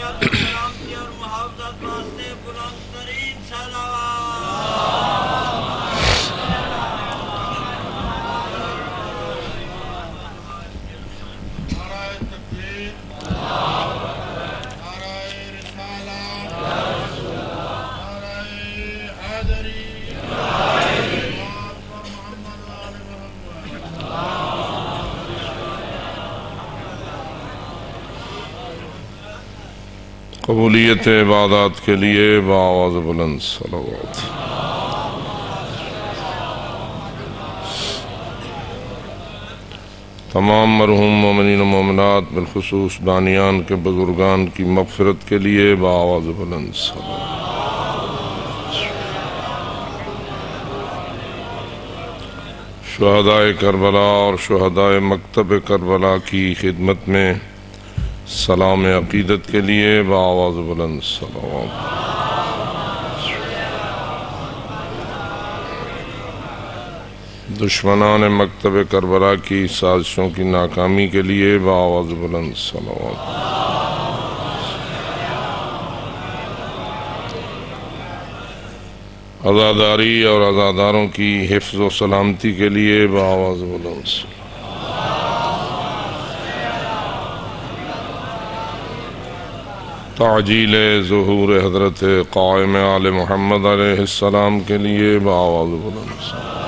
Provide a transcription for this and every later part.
عافیت اور محافظت واسطے قبولیت عبادات کے لیے بآواز بلند صلوات۔ تمام مرحوم مومنین و مومنات بالخصوص بانیان کے بزرگان کی مغفرت کے لیے بآواز بلند صلوات۔ شہدائے کربلا اور شہدائے مکتب کربلا کی خدمت میں سلام عقیدت کے لیے بآواز بلند صلوات دشمنان مکتب کربلا کی سازشوں کی ناکامی کے لیے بآواز بلند صلوات عزاداری اور عزاداروں کی حفظ و سلامتی کے لیے بآواز بلند صلوات تعجیل ظہور حضرت قائم آل محمد علیہ السلام کے لیے بآواز بلند صلوات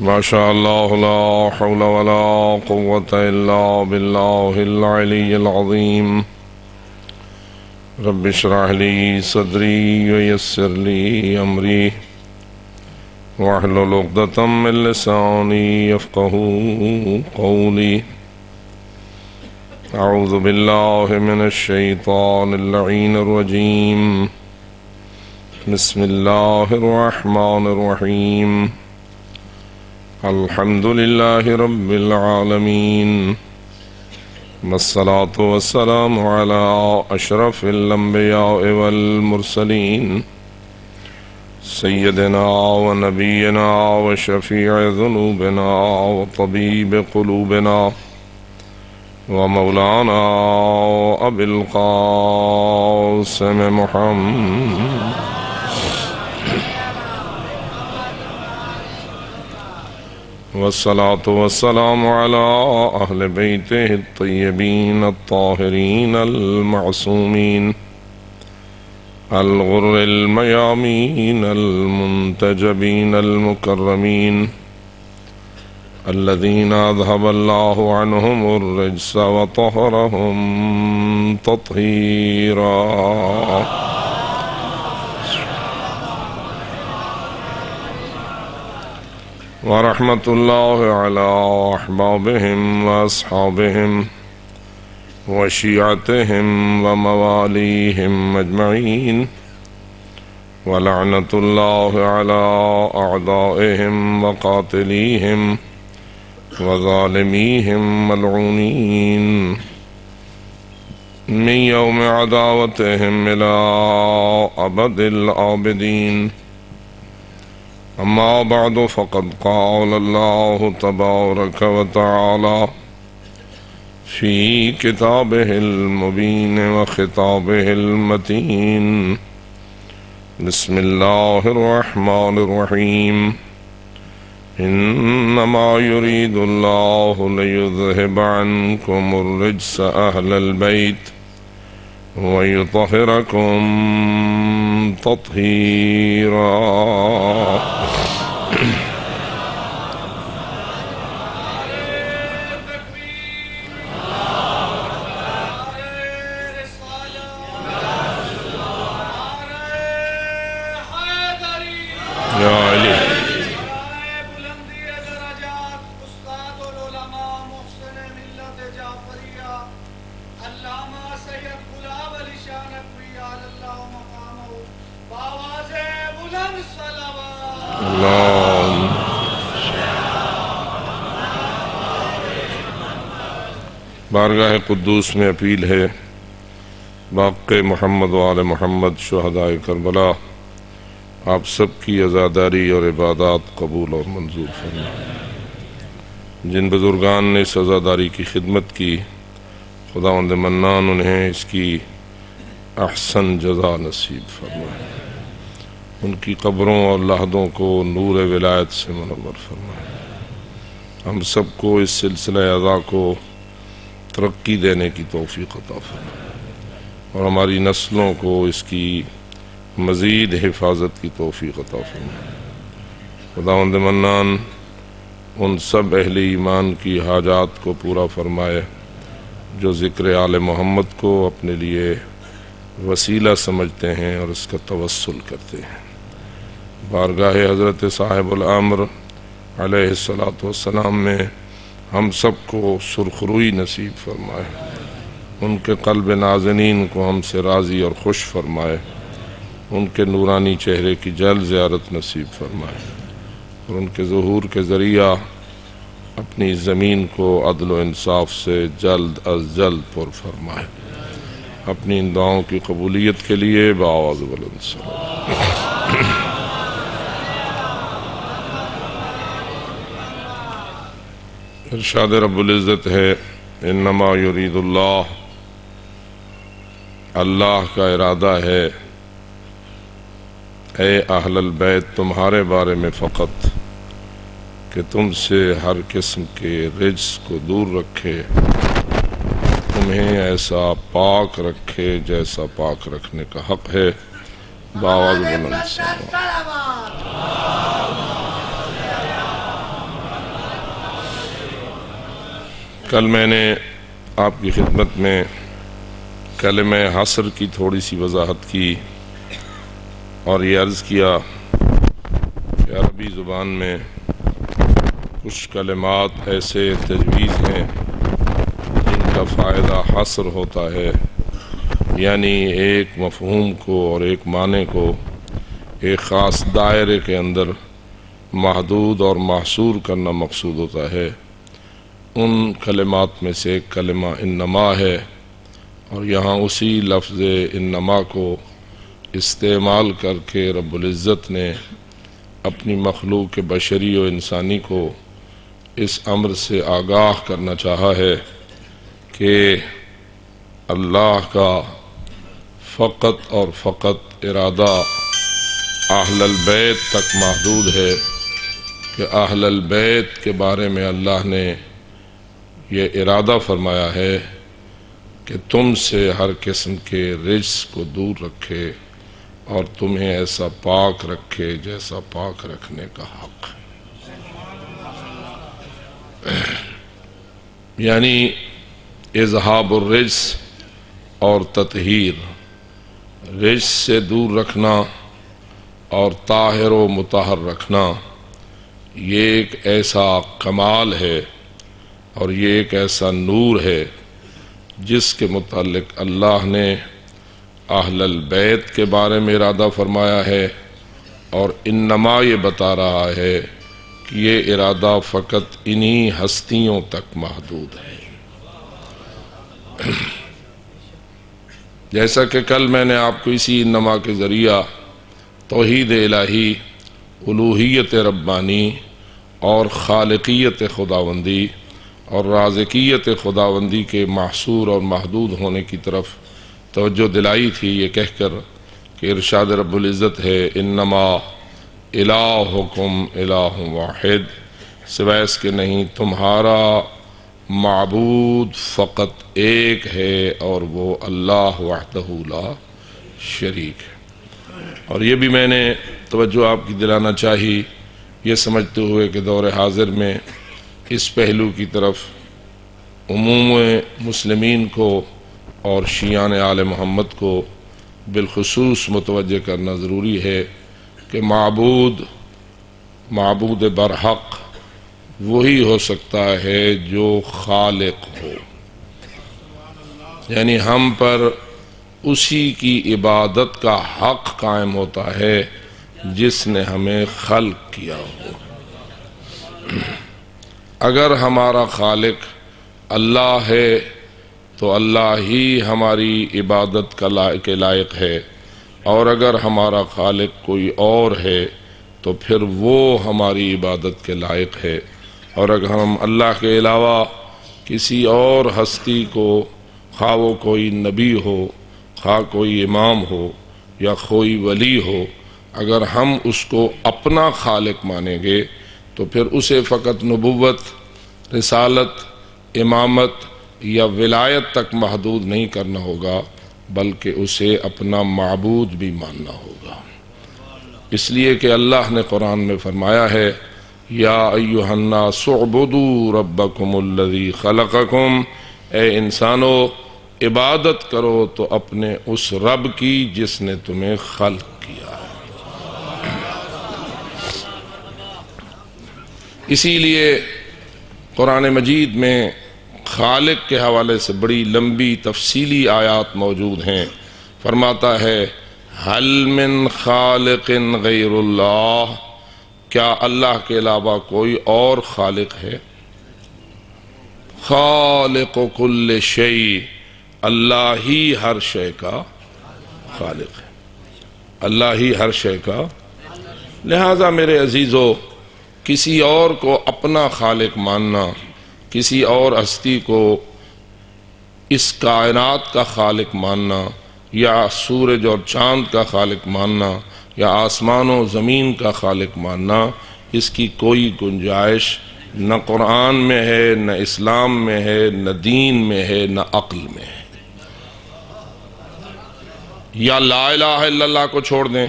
ما لا حول ولا قوة إلا بالله العلي العظيم رب اشرح لي صدري ويسر لي أمري واحلل عقدة من لساني يفقه قولي. أعوذ بالله من الشيطان اللعين الرجيم. بسم الله الرحمن الرحيم. الحمد لله رب العالمين. والصلاة والسلام على أشرف الأنبياء والمرسلين. سيدنا ونبينا وشفيع ذنوبنا وطبيب قلوبنا ومولانا أبي القاسم محمد. والصلاة والسلام على أهل بيته الطيبين الطاهرين المعصومين الغر الميامين المنتجبين المكرمين الذين أذهب الله عنهم الرجس وطهرهم تطهيرا. ورحمة الله على أحبابهم وأصحابهم وشيعتهم ومواليهم أجمعين ولعنة الله على أعدائهم وقاتليهم وظالميهم ملعونين من يوم عداوتهم إلى أبد الآبدين أما بعد فقد قال الله تبارك وتعالى في كتابه المبين وخطابه المتين. بسم الله الرحمن الرحيم. إنما يريد الله ليذهب عنكم الرجس أهل البيت ويطهركم تطهيرا. بارگاہ قدوس میں اپیل ہے باق محمد وآل محمد شہداء کربلا، آپ سب کی عزاداری اور عبادات قبول اور منظور فرمائے۔ جن بزرگان نے اس سزاداری کی خدمت کی خدا وند منان انہیں اس کی احسن جزا نصیب فرمائے۔ ان کی قبروں اور لہدوں کو نور ولایت سے منور فرمائے۔ ہم سب کو اس سلسلہ اعضاء کو ترقی دینے کی توفیق عطا فرمائے۔ اور ہماری نسلوں کو اس کی مزید حفاظت کی توفیق عطا فرمائے۔ خداوند منان ان سب اہل ایمان کی حاجات کو پورا فرمائے، جو ذکر آل محمد کو اپنے لیے وسیلہ سمجھتے ہیں اور اس کا توسل کرتے ہیں۔ بارگاہ حضرت صاحب العمر علیہ السلاۃ والسلام میں ہم سب کو سرخروئی نصیب فرمائے۔ ان کے قلب نازنین کو ہم سے راضی اور خوش فرمائے۔ ان کے نورانی چہرے کی جلد زیارت نصیب فرمائے۔ اور ان کے ظہور کے ذریعہ اپنی زمین کو عدل و انصاف سے جلد از جلد پر فرمائے۔ اپنی ان دعاؤں کی قبولیت کے لیے بآواز بلند سلام ارشاد رب العزت ہے، انما یرید اللہ اللہ کا ارادہ ہے، اے اہل البیت، تمہارے بارے میں فقط، کہ تم سے ہر قسم کے رجس کو دور رکھے، تمہیں ایسا پاک رکھے جیسا پاک رکھنے کا حق ہے۔ باواز بلند سلام کل میں نے آپ کی خدمت میں کلمہ حسر کی تھوڑی سی وضاحت کی اور یہ عرض کیا کہ عربی زبان میں کچھ کلمات ایسے تجویز ہیں جن کا فائدہ حسر ہوتا ہے یعنی ایک مفہوم کو اور ایک معنی کو ایک خاص دائرے کے اندر محدود اور محصور کرنا مقصود ہوتا ہے۔ ان کلمات میں سے کلمہ انما ہے اور یہاں اسی لفظ انما کو استعمال کر کے رب العزت نے اپنی مخلوق بشری و انسانی کو اس امر سے آگاہ کرنا چاہا ہے کہ اللہ کا فقط اور فقط ارادہ اہل البیت تک محدود ہے کہ اہل البیت کے بارے میں اللہ نے یہ ارادہ فرمایا ہے کہ تم سے ہر قسم کے رجس کو دور رکھے اور تمہیں ایسا پاک رکھے جیسا پاک رکھنے کا حق یعنی اظہاب الرجس اور تطہیر۔ رجس سے دور رکھنا اور طاہر و متحر رکھنا یہ ایک ایسا کمال ہے اور یہ ایک ایسا نور ہے جس کے متعلق اللہ نے اہل البیت کے بارے میں ارادہ فرمایا ہے اور انما یہ بتا رہا ہے کہ یہ ارادہ فقط انہی ہستیوں تک محدود ہے۔ جیسا کہ کل میں نے آپ کو اسی انما کے ذریعہ توحید الہی، الوحیت ربانی اور خالقیت خداوندی اور رازقیت خداوندی کے محصور اور محدود ہونے کی طرف توجہ دلائی تھی یہ کہہ کر کہ ارشاد رب العزت ہے، انما الہکم الہ واحد۔ سوائے اس کے نہیں، تمہارا معبود فقط ایک ہے اور وہ اللہ وحدہ لا شریک ہے۔ اور یہ بھی میں نے توجہ آپ کی دلانا چاہی، یہ سمجھتے ہوئے کہ دور حاضر میں اس پہلو کی طرف عموم مسلمین کو اور شیعان آل محمد کو بالخصوص متوجہ کرنا ضروری ہے کہ معبود معبود برحق وہی ہو سکتا ہے جو خالق ہو۔ یعنی ہم پر اسی کی عبادت کا حق قائم ہوتا ہے جس نے ہمیں خلق کیا ہو۔ اگر ہمارا خالق اللہ ہے، تو اللہ ہی ہماری عبادت کا کے لائق ہے۔ اور اگر ہمارا خالق کوئی اور ہے، تو پھر وہ ہماری عبادت کے لائق ہے۔ اور اگر ہم اللہ کے علاوہ کسی اور ہستی کو، خواہ وہ کوئی نبی ہو، خواہ کوئی امام ہو یا کوئی ولی ہو، اگر ہم اس کو اپنا خالق مانیں گے تو پھر اسے فقط نبوت، رسالت، امامت یا ولایت تک محدود نہیں کرنا ہوگا، بلکہ اسے اپنا معبود بھی ماننا ہوگا۔ اس لیے کہ اللہ نے قرآن میں فرمایا ہے، یا ایوہ الناس اعبدوا ربکم الذی خلقکم۔ اے انسانو، عبادت کرو تو اپنے اس رب کی جس نے تمہیں خلق کیا۔ اسی لیے قرآن مجید میں خالق کے حوالے سے بڑی لمبی تفصیلی آیات موجود ہیں۔ فرماتا ہے حل من خالق غیر اللہ کیا اللہ کے علاوہ کوئی اور خالق ہے؟ خالق کل شعی اللہ ہی ہر شے کا خالق ہے۔ اللہ ہی ہر شے کا۔ لہذا میرے عزیزو کسی اور کو اپنا خالق ماننا، کسی اور ہستی کو اس کائنات کا خالق ماننا، یا سورج اور چاند کا خالق ماننا، یا آسمان و زمین کا خالق ماننا، اس کی کوئی گنجائش نہ قرآن میں ہے، نہ اسلام میں ہے، نہ دین میں ہے، نہ عقل میں ہے۔ یا لا الہ الا اللہ کو چھوڑ دیں۔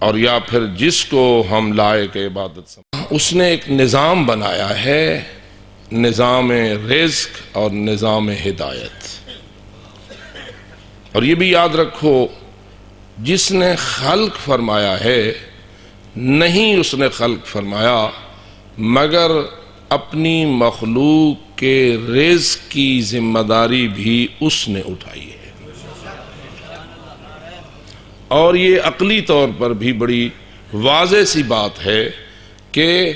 اور یا پھر جس کو ہم لائے کے عبادت اس نے ایک نظام بنایا ہے، نظام رزق اور نظام ہدایت۔ اور یہ بھی یاد رکھو، جس نے خلق فرمایا ہے، نہیں اس نے خلق فرمایا، مگر اپنی مخلوق کے رزق کی ذمہ داری بھی اس نے اٹھائی ہے۔ اور یہ عقلی طور پر بھی بڑی واضح سی بات ہے کہ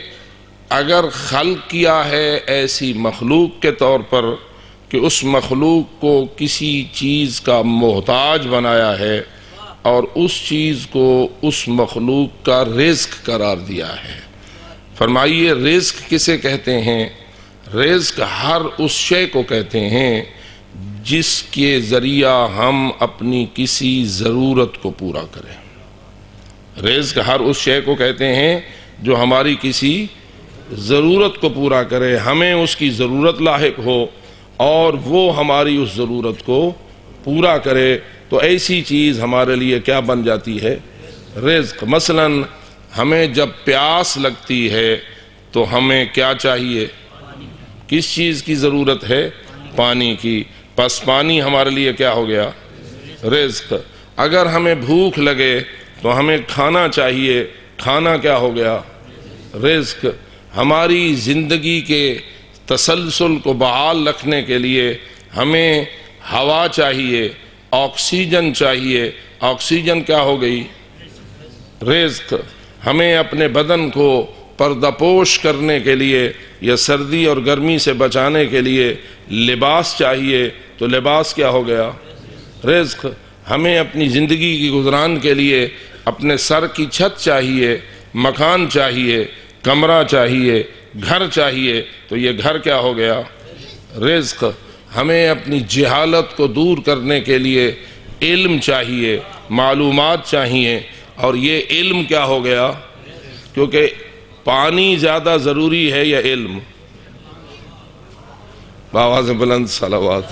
اگر خلق کیا ہے ایسی مخلوق کے طور پر کہ اس مخلوق کو کسی چیز کا محتاج بنایا ہے اور اس چیز کو اس مخلوق کا رزق قرار دیا ہے۔ فرمائیے، رزق کسے کہتے ہیں؟ رزق ہر اس شے کو کہتے ہیں جس کے ذریعہ ہم اپنی کسی ضرورت کو پورا کریں۔ رزق ہر اس شے کو کہتے ہیں جو ہماری کسی ضرورت کو پورا کرے، ہمیں اس کی ضرورت لاحق ہو اور وہ ہماری اس ضرورت کو پورا کرے۔ تو ایسی چیز ہمارے لیے کیا بن جاتی ہے؟ رزق۔ مثلا ہمیں جب پیاس لگتی ہے تو ہمیں کیا چاہیے؟ کس چیز کی ضرورت ہے؟ پانی کی۔ پس پانی ہمارے لیے کیا ہو گیا؟ رزق۔ اگر ہمیں بھوک لگے تو ہمیں کھانا چاہیے۔ کھانا کیا ہو گیا؟ رزق۔ ہماری زندگی کے تسلسل کو بحال رکھنے کے لیے ہمیں ہوا چاہیے، آکسیجن چاہیے۔ آکسیجن کیا ہو گئی؟ رزق۔ ہمیں اپنے بدن کو پردپوش کرنے کے لیے یا سردی اور گرمی سے بچانے کے لیے لباس چاہیے۔ تو لباس کیا ہو گیا؟ رزق۔ ہمیں اپنی زندگی کی گزران کے لیے اپنے سر کی چھت چاہیے، مکان چاہیے، کمرہ چاہیے، گھر چاہیے۔ تو یہ گھر کیا ہو گیا؟ رزق۔ ہمیں اپنی جہالت کو دور کرنے کے لیے علم چاہیے، معلومات چاہیے۔ اور یہ علم کیا ہو گیا؟ کیونکہ پانی زیادہ ضروری ہے یا علم؟ باواز بلند صلوات۔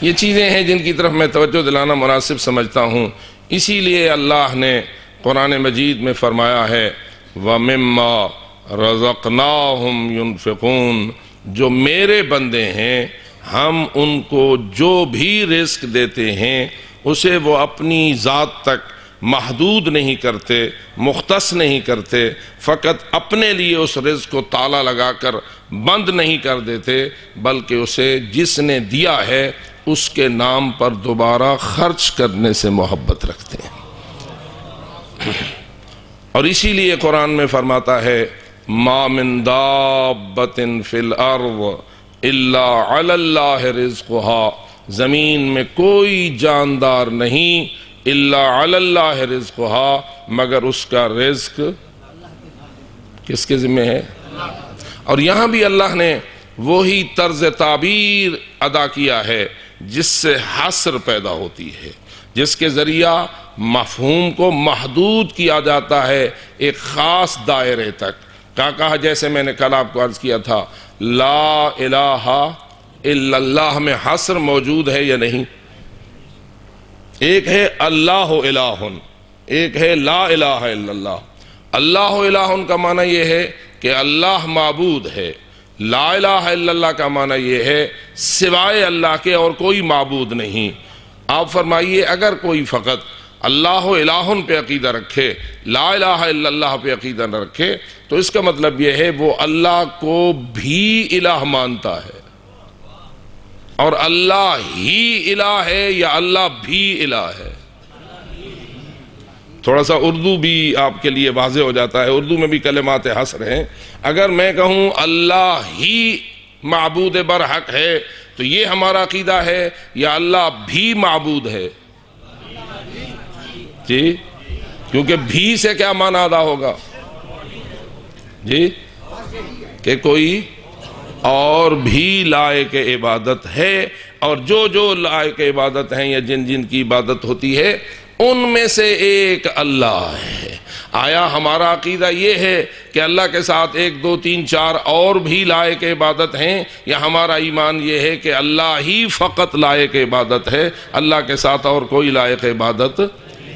یہ چیزیں ہیں جن کی طرف میں توجہ دلانا مناسب سمجھتا ہوں۔ اسی لیے اللہ نے قرآن مجید میں فرمایا ہے، وَمِمَّا رَزَقْنَاهُمْ يُنفِقُونَ۔ جو میرے بندے ہیں، ہم ان کو جو بھی رزق دیتے ہیں، اسے وہ اپنی ذات تک محدود نہیں کرتے، مختص نہیں کرتے، فقط اپنے لیے اس رزق کو تالا لگا کر بند نہیں کر دیتے، بلکہ اسے جس نے دیا ہے اس کے نام پر دوبارہ خرچ کرنے سے محبت رکھتے ہیں۔ اور اسی لیے قرآن میں فرماتا ہے، ما من دابت فی الارض الا علی اللہ رزقها۔ زمین میں کوئی جاندار نہیں اللہ اللہ رزقہا مگر اس کا رزق کس کے ذمہ ہے؟ اور یہاں بھی اللہ نے وہی طرز تعبیر ادا کیا ہے۔ جس سے حسر پیدا ہوتی ہے، جس کے ذریعہ مفہوم کو محدود کیا جاتا ہے ایک خاص دائرے تک۔ کہا کہا، جیسے میں نے کل آپ کو عرض کیا تھا، لا الہ الا اللہ میں حسر موجود ہے یا نہیں؟ ایک ہے اللہ الہ ایک ہے لا الہ الا اللہ۔ اللہ الہ کا معنی یہ ہے کہ اللہ معبود ہے۔ لا الہ الا اللہ کا معنی یہ ہے، سوائے اللہ کے اور کوئی معبود نہیں۔ آپ فرمائیے، اگر کوئی فقط اللہ الہ پہ عقیدہ رکھے، لا الہ الا اللہ پہ عقیدہ نہ رکھے، تو اس کا مطلب یہ ہے، وہ اللہ کو بھی الہ مانتا ہے۔ اور اللہ ہی الہ ہے یا اللہ بھی الہ ہے؟ تھوڑا سا اردو بھی آپ کے لیے واضح ہو جاتا ہے، اردو میں بھی کلمات حسر ہیں۔ اگر میں کہوں اللہ ہی معبود برحق ہے، تو یہ ہمارا عقیدہ ہے، یا اللہ بھی معبود ہے۔ جی؟ کیونکہ بھی سے کیا معنی ادا ہوگا؟ جی؟ کہ کوئی اور بھی لائق عبادت ہے، اور جو جو لائق عبادت ہیں یا جن جن کی عبادت ہوتی ہے ان میں سے ایک اللہ ہے۔ آیا ہمارا عقیدہ یہ ہے کہ اللہ کے ساتھ ایک، دو، تین، چار اور بھی لائق عبادت ہیں، یا ہمارا ایمان یہ ہے کہ اللہ ہی فقط لائق عبادت ہے، اللہ کے ساتھ اور کوئی لائق عبادت؟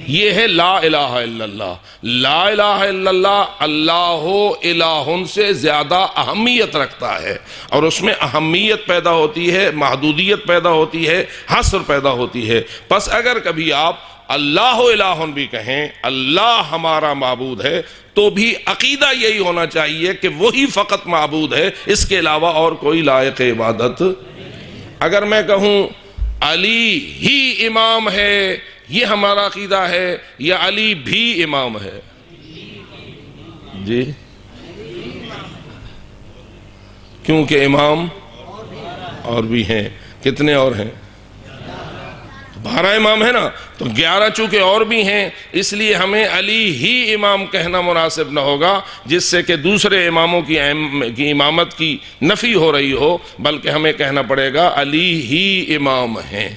یہ ہے لا الہ الا اللہ۔ لا الہ الا اللہ اللہ الہ سے زیادہ اہمیت رکھتا ہے۔ اور اس میں اہمیت پیدا ہوتی ہے، محدودیت پیدا ہوتی ہے حسر پیدا ہوتی ہے۔ پس اگر کبھی آپ اللہ الہ بھی کہیں، اللہ ہمارا معبود ہے، تو بھی عقیدہ یہی ہونا چاہیے کہ وہی فقط معبود ہے، اس کے علاوہ اور کوئی لائق عبادت اگر میں کہوں، علی ہی امام ہے، یہ ہمارا عقیدہ ہے، یا علی بھی امام ہے۔ جی؟ کیونکہ امام اور بھی ہیں، کتنے اور ہیں؟ بارہ امام ہے نا، تو گیارہ چونکہ اور بھی ہیں، اس لیے ہمیں علی ہی امام کہنا مناسب نہ ہوگا، جس سے کہ دوسرے اماموں کی امامت کی نفی ہو رہی ہو، بلکہ ہمیں کہنا پڑے گا علی ہی امام ہیں۔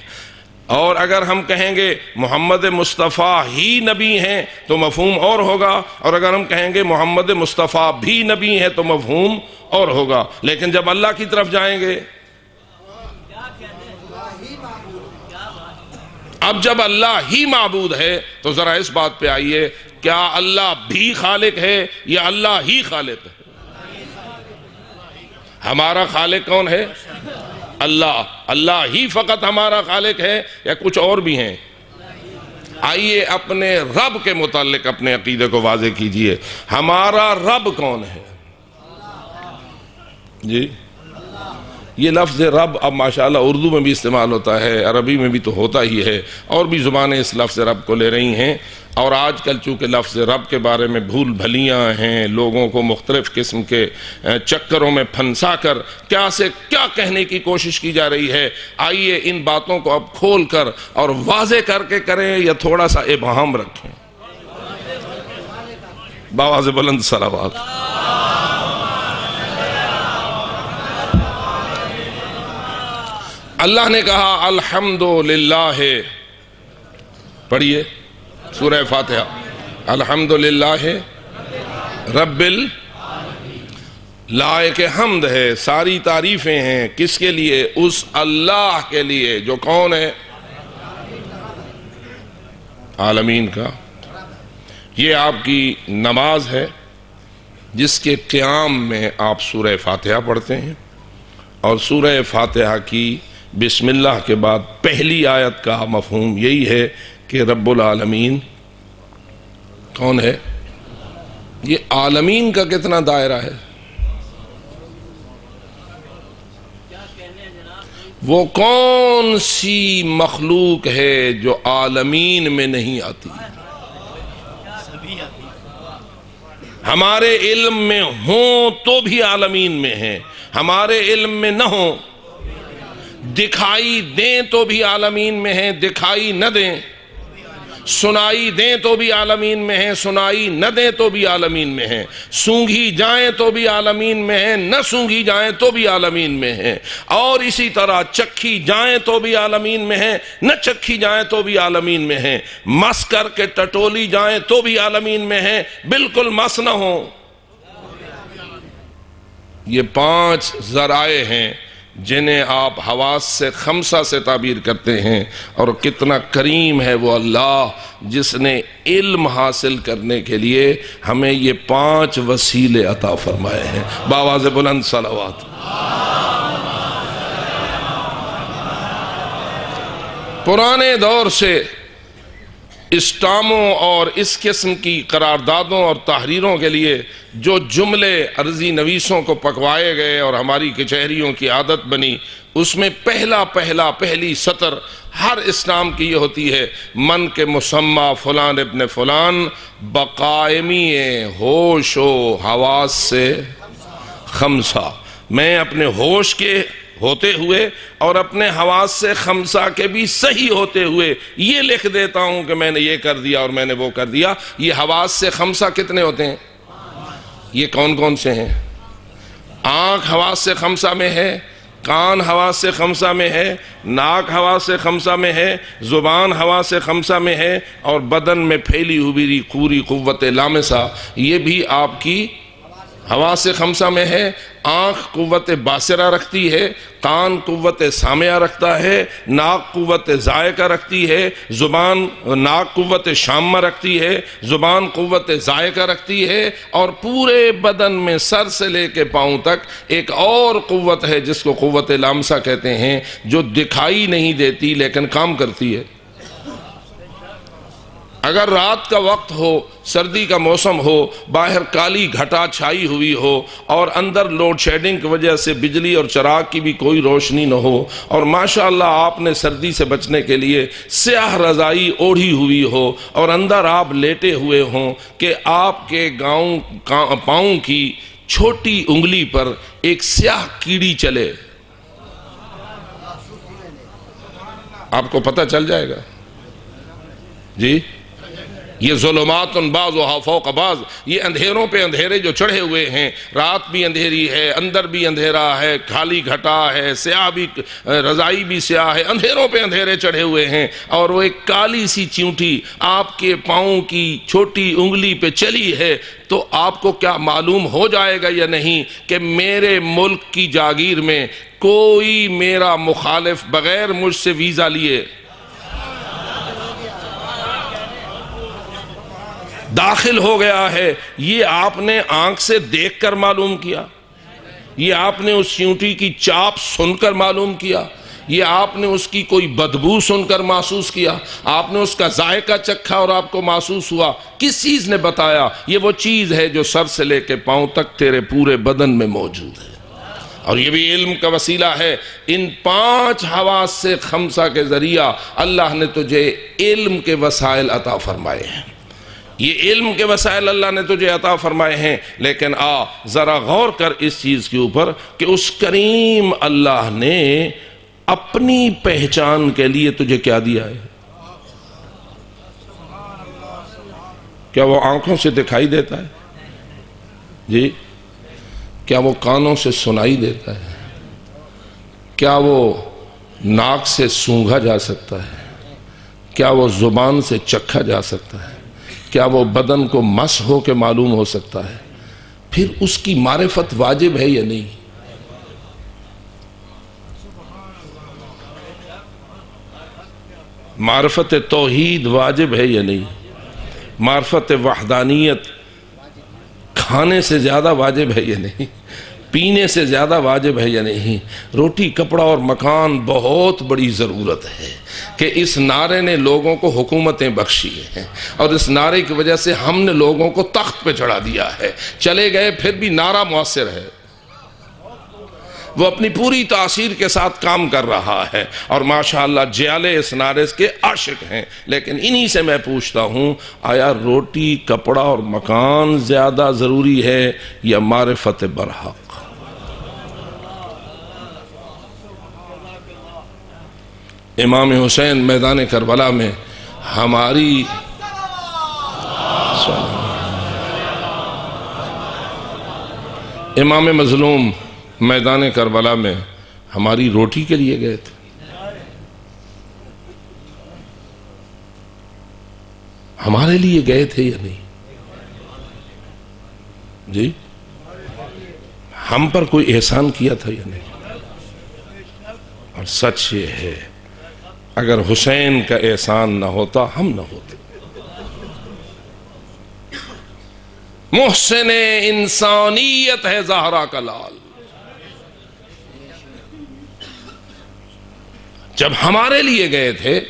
اور اگر ہم کہیں گے محمد مصطفیٰ ہی نبی ہیں، تو مفہوم اور ہوگا، اور اگر ہم کہیں گے محمد مصطفیٰ بھی نبی ہیں، تو مفہوم اور ہوگا۔ لیکن جب اللہ کی طرف جائیں گے اب جب اللہ ہی معبود ہے، تو ذرا اس بات پہ آئیے، کیا اللہ بھی خالق ہے یا اللہ ہی خالق ہے؟ ہمارا خالق کون ہے؟ اللہ۔ اللہ ہی فقط ہمارا خالق ہے یا کچھ اور بھی ہیں؟ آئیے اپنے رب کے متعلق اپنے عقیدے کو واضح کیجیے۔ ہمارا رب کون ہے؟ جی۔ یہ لفظ رب اب ماشاءاللہ اردو میں بھی استعمال ہوتا ہے، عربی میں بھی تو ہوتا ہی ہے۔ اور بھی زبانیں اس لفظ رب کو لے رہی ہیں۔ اور آج کل چونکہ لفظ رب کے بارے میں بھول بھلیاں ہیں، لوگوں کو مختلف قسم کے چکروں میں پھنسا کر کیا سے کیا کہنے کی کوشش کی جا رہی ہے، آئیے ان باتوں کو اب کھول کر اور واضح کر کے کریں یا تھوڑا سا ابہام رکھیں۔ باواز بلند صلوات اللہ نے کہا الحمد للہ پڑھیے سورہ فاتحہ. الحمد للہ رب لائق حمد ہے، ساری تعریفیں ہیں، کس کے لیے؟ اس اللہ کے لیے، جو کون ہے؟ عالمین کا۔ یہ آپ کی نماز ہے، جس کے قیام میں آپ سورہ فاتحہ پڑھتے ہیں، اور سورہ فاتحہ کی بسم اللہ کے بعد پہلی آیت کا مفہوم یہی ہے کہ رب العالمین کون ہے؟ یہ عالمین کا کتنا دائرہ ہے؟ وہ کون سی مخلوق ہے جو عالمین میں نہیں آتی؟ ہمارے علم میں ہوں تو بھی عالمین میں ہیں، ہمارے علم میں نہ ہوں دکھائی دیں تو بھی عالمین میں ہیں، دکھائی نہ دیں۔ سنائی دیں تو بھی عالمین میں ہیں، سنائی نہ دیں تو بھی عالمین میں ہیں۔ سونگھی جائیں تو بھی عالمین میں ہیں، نہ سونگھی جائیں تو بھی عالمین میں ہیں۔ اور اسی طرح چکھی جائیں تو بھی عالمین میں ہیں، نہ چکھی جائیں تو بھی عالمین میں ہیں۔ مس کر کے ٹٹولی جائیں تو بھی عالمین میں ہیں۔ بالکل مس نہ ہوں۔ یہ پانچ ذرائع ہیں۔ جنہیں آپ حواس سے، خمسہ سے تعبیر کرتے ہیں اور کتنا کریم ہے وہ اللہ جس نے علم حاصل کرنے کے لیے ہمیں یہ پانچ وسیلے عطا فرمائے ہیں۔ باواز بلند صلوات۔ پرانے دور سے اسٹاموں اور اس قسم کی قراردادوں اور تحریروں کے لیے جو جملے عرضی نویسوں کو پکوائے گئے اور ہماری کچہریوں کی عادت بنی، اس میں پہلا پہلا پہلی سطر ہر اسلام کی یہ ہوتی ہے، من کے مسمہ فلان ابن فلان، بقائمی ہوش و حواس سے خمسہ۔ میں اپنے ہوش کے ہوتے ہوئے اور اپنے حواس سے خمسہ کے بھی صحیح ہوتے ہوئے یہ لکھ دیتا ہوں کہ میں نے یہ کر دیا اور میں نے وہ کر دیا، یہ حواس سے خمسہ کتنے ہوتے ہیں؟ یہ کون کون سے ہیں؟ آنکھ حواس سے خمسہ میں ہے، کان ہوا سے خمسہ میں ہے، ناک ہوا سے خمسہ میں ہے، زبان ہوا سے خمسہ میں ہے اور بدن میں پھیلی ہوئی پوری قوت لامسہ، یہ بھی آپ کی ہوا سے خمسہ میں ہے، آنکھ قوت باسرہ رکھتی ہے، کان قوت سامعہ رکھتا ہے، ناک قوت ذائقہ رکھتی ہے، زبان ناک قوت شامہ رکھتی ہے، زبان قوت ذائقہ رکھتی ہے، اور پورے بدن میں سر سے لے کے پاؤں تک ایک اور قوت ہے جس کو قوت لامسہ کہتے ہیں، جو دکھائی نہیں دیتی لیکن کام کرتی ہے۔ اگر رات کا وقت ہو، سردی کا موسم ہو، باہر کالی گھٹا چھائی ہوئی ہو، اور اندر لوڈ شیڈنگ کی وجہ سے بجلی اور چراغ کی بھی کوئی روشنی نہ ہو، اور ماشاءاللہ آپ نے سردی سے بچنے کے لیے سیاہ رضائی اوڑھی ہوئی ہو، اور اندر آپ لیٹے ہوئے ہوں کہ آپ کے گاؤں پاؤں کی چھوٹی انگلی پر ایک سیاہ کیڑی چلے۔ آپ کو پتہ چل جائے گا۔ جی؟ یہ ظلمات بعض و فوق بعض، یہ اندھیروں پہ اندھیرے جو چڑھے ہوئے ہیں۔ رات بھی اندھیری ہے، اندر بھی اندھیرا ہے خالی گھٹا ہے، سیاہ بھی، رضائی بھی سیاہ ہے، اندھیروں پہ اندھیرے چڑھے ہوئے ہیں۔ اور وہ ایک کالی سی چونٹی آپ کے پاؤں کی چھوٹی انگلی پہ چلی ہے۔ تو آپ کو کیا معلوم ہو جائے گا یا نہیں کہ میرے ملک کی جاگیر میں کوئی میرا مخالف بغیر مجھ سے ویزا لیے داخل ہو گیا ہے، یہ آپ نے آنکھ سے دیکھ کر معلوم کیا۔ یہ آپ نے اس چیونٹی کی چاپ سن کر معلوم کیا۔ یہ آپ نے اس کی کوئی بدبو سن کر محسوس کیا۔ آپ نے اس کا ذائقہ چکھا اور آپ کو محسوس ہوا۔ کس چیز نے بتایا؟ یہ وہ چیز ہے جو سر سے لے کے پاؤں تک تیرے پورے بدن میں موجود ہے۔ اور یہ بھی علم کا وسیلہ ہے۔ ان پانچ حواس سے خمسہ کے ذریعہ اللہ نے تجھے علم کے وسائل عطا فرمائے ہیں۔ یہ علم کے وسائل اللہ نے تجھے عطا فرمائے ہیں، لیکن آ، ذرا غور کر اس چیز کے اوپر کہ اس کریم اللہ نے اپنی پہچان کے لیے تجھے کیا دیا ہے۔ کیا وہ آنکھوں سے دکھائی دیتا ہے؟ جی کیا وہ کانوں سے سنائی دیتا ہے؟ کیا وہ ناک سے سونگھا جا سکتا ہے؟ کیا وہ زبان سے چکھا جا سکتا ہے؟ کیا وہ بدن کو مس ہو کے معلوم ہو سکتا ہے؟ پھر اس کی معرفت واجب ہے یا نہیں؟ معرفت توحید واجب ہے یا نہیں؟ معرفت وحدانیت کھانے سے زیادہ واجب ہے یا نہیں؟ پینے سے زیادہ واجب ہے یا نہیں؟ روٹی، کپڑا اور مکان بہت بڑی ضرورت ہے کہ اس نعرے نے لوگوں کو حکومتیں بخشی ہیں اور اس نعرے کی وجہ سے ہم نے لوگوں کو تخت پہ چڑھا دیا ہے۔ چلے گئے، پھر بھی نعرہ مؤثر ہے۔ وہ اپنی پوری تاثیر کے ساتھ کام کر رہا ہے اور ماشاءاللہ جیالے اس نعرے کے عاشق ہیں۔ لیکن انہی سے میں پوچھتا ہوں، آیا روٹی، کپڑا اور مکان زیادہ ضروری ہے یا معرفت برحق؟ امام حسین میدان کربلا میں ہماری امام مظلوم میدان کربلا میں ہماری روٹی کے لیے گئے تھے۔ ہمارے لیے گئے تھے یا نہیں؟ جی؟ ہم پر کوئی احسان کیا تھا یا نہیں؟ اور سچ یہ ہے اگر حسین کا احسان نہ ہوتا، ہم نہ ہوتے۔ محسن انسانیت ہے زہرا کا لال۔ جب ہمارے لیے گئے تھے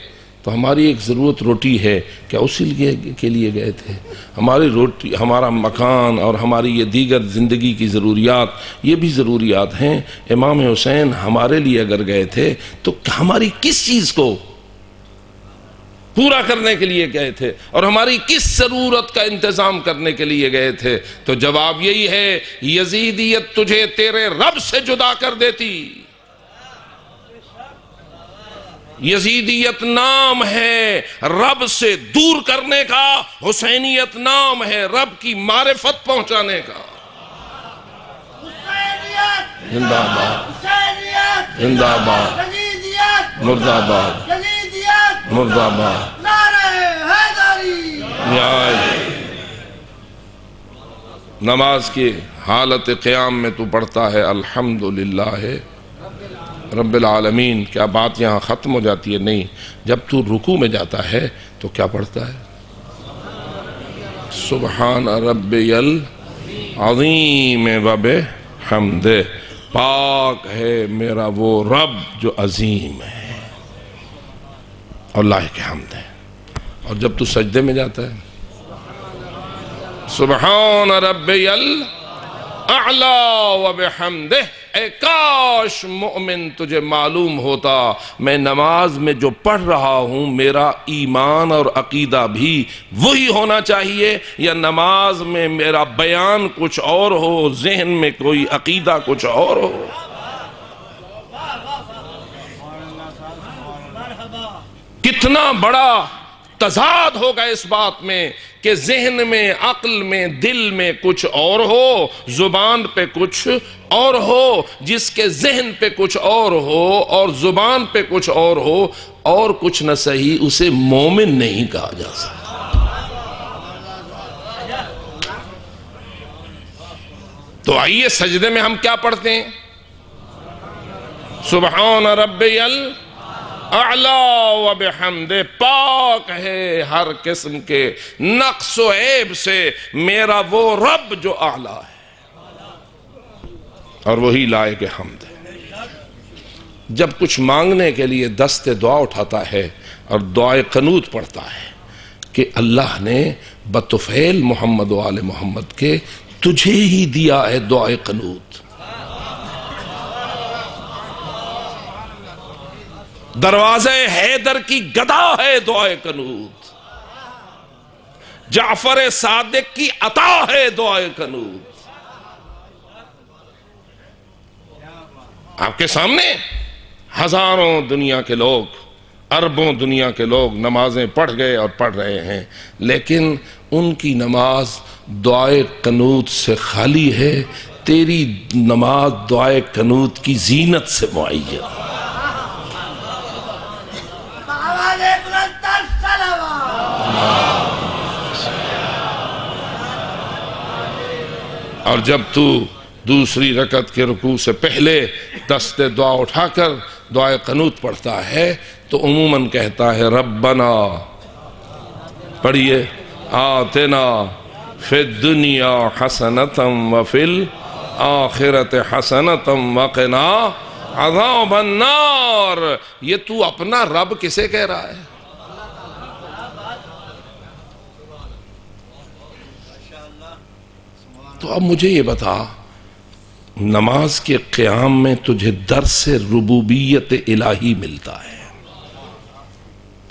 تو ہماری ایک ضرورت روٹی ہے کیا اسی لیے کے لیے گئے تھے؟ ہماری روٹی، ہمارا مکان اور ہماری یہ دیگر زندگی کی ضروریات، یہ بھی ضروریات ہیں۔ امام حسین ہمارے لیے اگر گئے تھے تو ہماری کس چیز کو پورا کرنے کے لیے گئے تھے اور ہماری کس ضرورت کا انتظام کرنے کے لیے گئے تھے؟ تو جواب یہی ہے، یزیدیت تجھے تیرے رب سے جدا کر دیتی۔ یزیدیت نام ہے رب سے دور کرنے کا حسینیت نام ہے رب کی معرفت پہنچانے کا۔ زندہ آباد۔ زندہ آباد۔ مرد آباد۔ مرد آباد۔ نماز کی حالت قیام میں تو پڑھتا ہے الحمدللہ۔ ہے رب العالمین، کیا بات یہاں ختم ہو جاتی ہے؟ نہیں، جب تو رکو میں جاتا ہے تو کیا پڑھتا ہے؟ سبحان رب العظیم وب حمد پاک ہے میرا وہ رب جو عظیم ہے۔ اور لائق حمد ہے۔ اور جب تو سجدے میں جاتا ہے۔ سبحان رب اعلی و بحمدہ اے کاش مؤمن تجھے معلوم ہوتا، میں نماز میں جو پڑھ رہا ہوں، میرا ایمان اور عقیدہ بھی وہی ہونا چاہیے، یا نماز میں میرا بیان کچھ اور ہو، ذہن میں کوئی عقیدہ کچھ اور ہو؟ کتنا بڑا تضاد ہوگا اس بات میں کہ ذہن میں، عقل میں، دل میں کچھ اور ہو، زبان پہ کچھ اور ہو، جس کے ذہن پہ کچھ اور ہو اور زبان پہ کچھ اور ہو، اور کچھ نہ صحیح اسے مومن نہیں کہا جا سکتا۔ تو آئیے سجدے میں ہم کیا پڑھتے ہیں؟ سبحان رب ال اعلی و بحمد پاک ہے ہر قسم کے نقص و عیب سے میرا وہ رب جو اعلی ہے۔ اور وہی لائے کے حمد ہے۔ جب کچھ مانگنے کے لیے دست دعا اٹھاتا ہے اور دعائے قنوت پڑھتا ہے کہ اللہ نے بطفیل محمد و آل محمد کے تجھے ہی دیا ہے دعائے قنوت۔ دروازے حیدر کی گدا ہے دعائے کنوت جعفر صادق کی عطا ہے دعائے کنوت آپ کے سامنے ہزاروں دنیا کے لوگ، اربوں دنیا کے لوگ نمازیں پڑھ گئے اور پڑھ رہے ہیں، لیکن ان کی نماز دعائے کنوت سے خالی ہے، تیری نماز دعائے کنوت کی زینت سے معین۔ اور جب تو دوسری رکت کے رکوع سے پہلے دست دعا اٹھا کر دعائے قنوت پڑھتا ہے، تو عموماً کہتا ہے، ربنا پڑھئے آتنا فی الدنیا حسنتم وفی الآخرت حسنتم وقنا عذاب النار۔ یہ تو اپنا رب کسے کہہ رہا ہے؟ تو اب مجھے یہ بتا، نماز کے قیام میں تجھے درس ربوبیت الہی ملتا ہے۔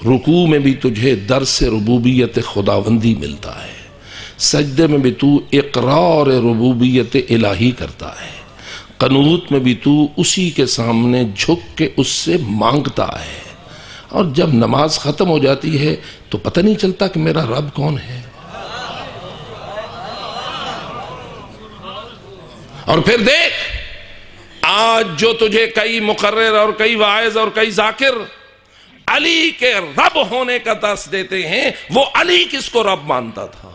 رکوع میں بھی تجھے درس ربوبیت خداوندی ملتا ہے۔ سجدے میں بھی تو اقرار ربوبیت الہی کرتا ہے۔ قنوت میں بھی تو اسی کے سامنے جھک کے اس سے مانگتا ہے۔ اور جب نماز ختم ہو جاتی ہے تو پتہ نہیں چلتا کہ میرا رب کون ہے۔ اور پھر دیکھ، آج جو تجھے کئی مقرر اور کئی واعظ اور کئی ذاکر علی کے رب ہونے کا دس دیتے ہیں، وہ علی کس کو رب مانتا تھا؟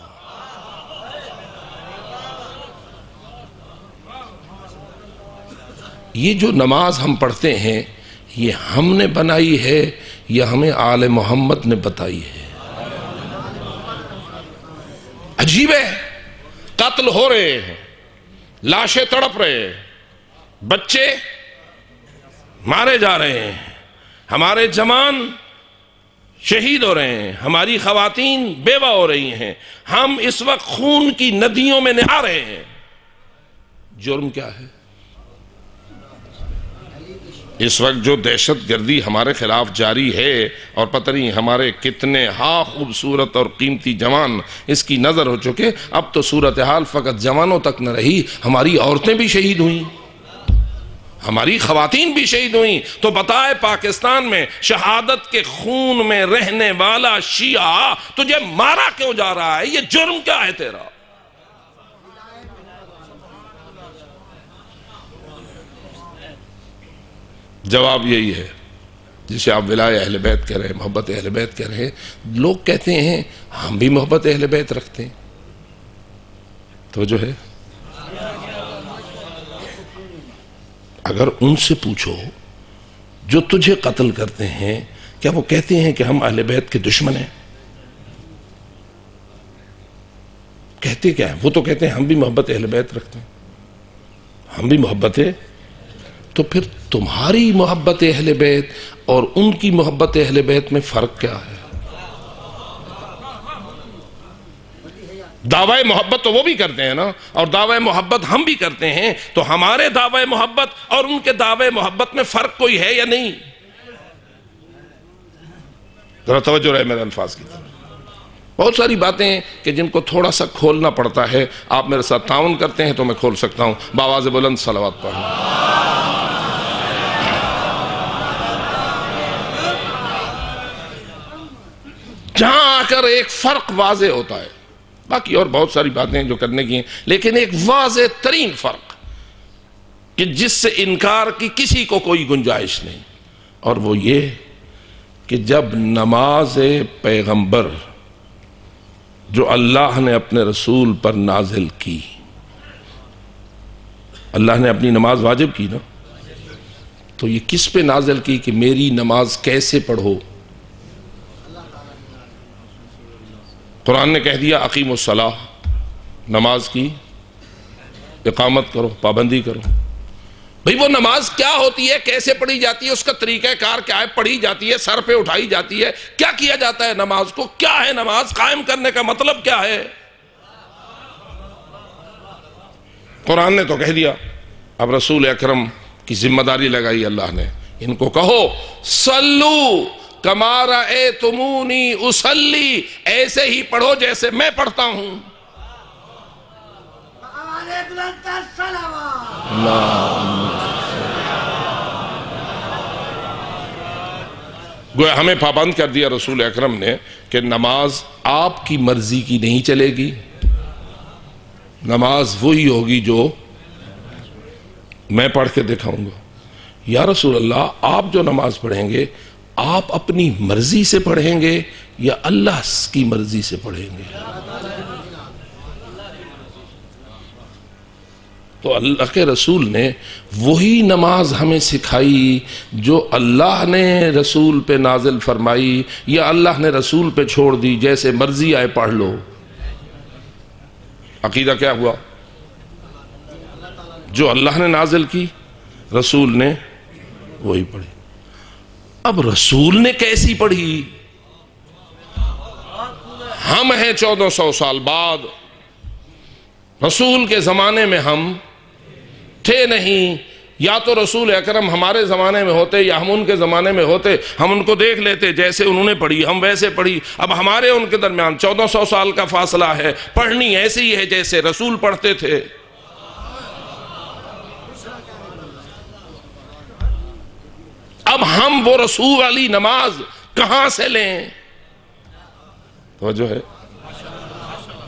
یہ جو نماز ہم پڑھتے ہیں، یہ ہم نے بنائی ہے یا ہمیں آل محمد نے بتائی ہے۔ عجیب ہے، قتل ہو رہے ہیں۔ لاشیں تڑپ رہے ہیں۔ بچے مارے جا رہے ہیں۔ ہمارے جوان شہید ہو رہے ہیں۔ ہماری خواتین بیوہ ہو رہی ہیں۔ ہم اس وقت خون کی ندیوں میں نہا رہے ہیں۔ جرم کیا ہے؟ اس وقت جو دہشت گردی ہمارے خلاف جاری ہے، اور پتہ نہیں ہمارے کتنے ہا خوبصورت اور قیمتی جوان اس کی نظر ہو چکے، اب تو صورتحال فقط جوانوں تک نہ رہی، ہماری عورتیں بھی شہید ہوئیں۔ ہماری خواتین بھی شہید ہوئیں۔ تو بتائے پاکستان میں شہادت کے خون میں رہنے والا شیعہ تجھے مارا کیوں جا رہا ہے؟ یہ جرم کیا ہے تیرا؟ جواب یہی ہے۔ جسے آپ ولائے اہل بیت کہہ رہے ہیں، محبت اہل بیت کہہ رہے ہیں، لوگ کہتے ہیں ہم بھی محبت اہل بیت رکھتے ہیں۔ تو جو ہے۔ اگر ان سے پوچھو جو تجھے قتل کرتے ہیں، کیا وہ کہتے ہیں کہ ہم اہل بیت کے دشمن ہیں؟ کہتے کیا ہیں؟ وہ تو کہتے ہیں ہم بھی محبت اہل بیت رکھتے ہیں۔ ہم بھی محبت ہے تو پھر تمہاری محبت اہل بیت اور ان کی محبت اہل بیت میں فرق کیا ہے؟ دعوی محبت تو وہ بھی کرتے ہیں نا، اور دعوی محبت ہم بھی کرتے ہیں، تو ہمارے دعوی محبت اور ان کے دعوی محبت میں فرق کوئی ہے یا نہیں؟ ذرا توجہ رہے میرے الفاظ کی طرف۔ بہت ساری باتیں کہ جن کو تھوڑا سا کھولنا پڑتا ہے، آپ میرے ساتھ تعاون کرتے ہیں تو میں کھول سکتا ہوں۔ باواز بلند صلوات پڑھنا جہاں آ کر ایک فرق واضح ہوتا ہے۔ باقی اور بہت ساری باتیں جو کرنے کی ہیں، لیکن ایک واضح ترین فرق کہ جس سے انکار کی کسی کو کوئی گنجائش نہیں۔ اور وہ یہ کہ جب نماز پیغمبر جو اللہ نے اپنے رسول پر نازل کی۔ اللہ نے اپنی نماز واجب کی نا۔ تو یہ کس پہ نازل کی کہ میری نماز کیسے پڑھو؟ قرآن نے کہہ دیا عقیم الصلاح، نماز کی، اقامت کرو، پابندی کرو۔ بھئی وہ نماز کیا ہوتی ہے؟ کیسے پڑھی جاتی ہے؟ اس کا طریقہ کار کیا ہے؟ پڑھی جاتی ہے، سر پہ اٹھائی جاتی ہے۔ کیا کیا جاتا ہے نماز کو؟ کیا ہے نماز؟ قائم کرنے کا مطلب کیا ہے؟ قرآن نے تو کہہ دیا، اب رسول اکرم کی ذمہ داری لگائی اللہ نے۔ ان کو کہو سلو کمارا اے تمونی اسلی ایسے ہی پڑھو جیسے میں پڑھتا ہوں۔ گویا ہمیں پابند کر دیا رسول اکرم نے کہ نماز آپ کی مرضی کی نہیں چلے گی۔ نماز وہی ہوگی جو میں پڑھ کے دکھاؤں گا۔ یا رسول اللہ، آپ جو نماز پڑھیں گے، آپ اپنی مرضی سے پڑھیں گے یا اللہ کی مرضی سے پڑھیں گے؟ تو اللہ کے رسول نے وہی نماز ہمیں سکھائی جو اللہ نے رسول پہ نازل فرمائی یا اللہ نے رسول پہ چھوڑ دی، جیسے مرضی آئے پڑھ لو۔ عقیدہ کیا ہوا؟ جو اللہ نے نازل کی، رسول نے وہی پڑھی۔ اب رسول نے کیسی پڑھی؟ ہم ہیں چودہ سو سال بعد۔ رسول کے زمانے میں ہم تھے نہیں، یا تو رسول اکرم ہمارے زمانے میں ہوتے یا ہم ان کے زمانے میں ہوتے، ہم ان کو دیکھ لیتے جیسے انہوں نے پڑھی، ہم ویسے پڑھی۔ اب ہمارے ان کے درمیان چودہ سو سال کا فاصلہ ہے، پڑھنی ایسی ہے جیسے رسول پڑھتے تھے۔ اب ہم وہ رسول والی نماز کہاں سے لیں؟ توجہ ہے۔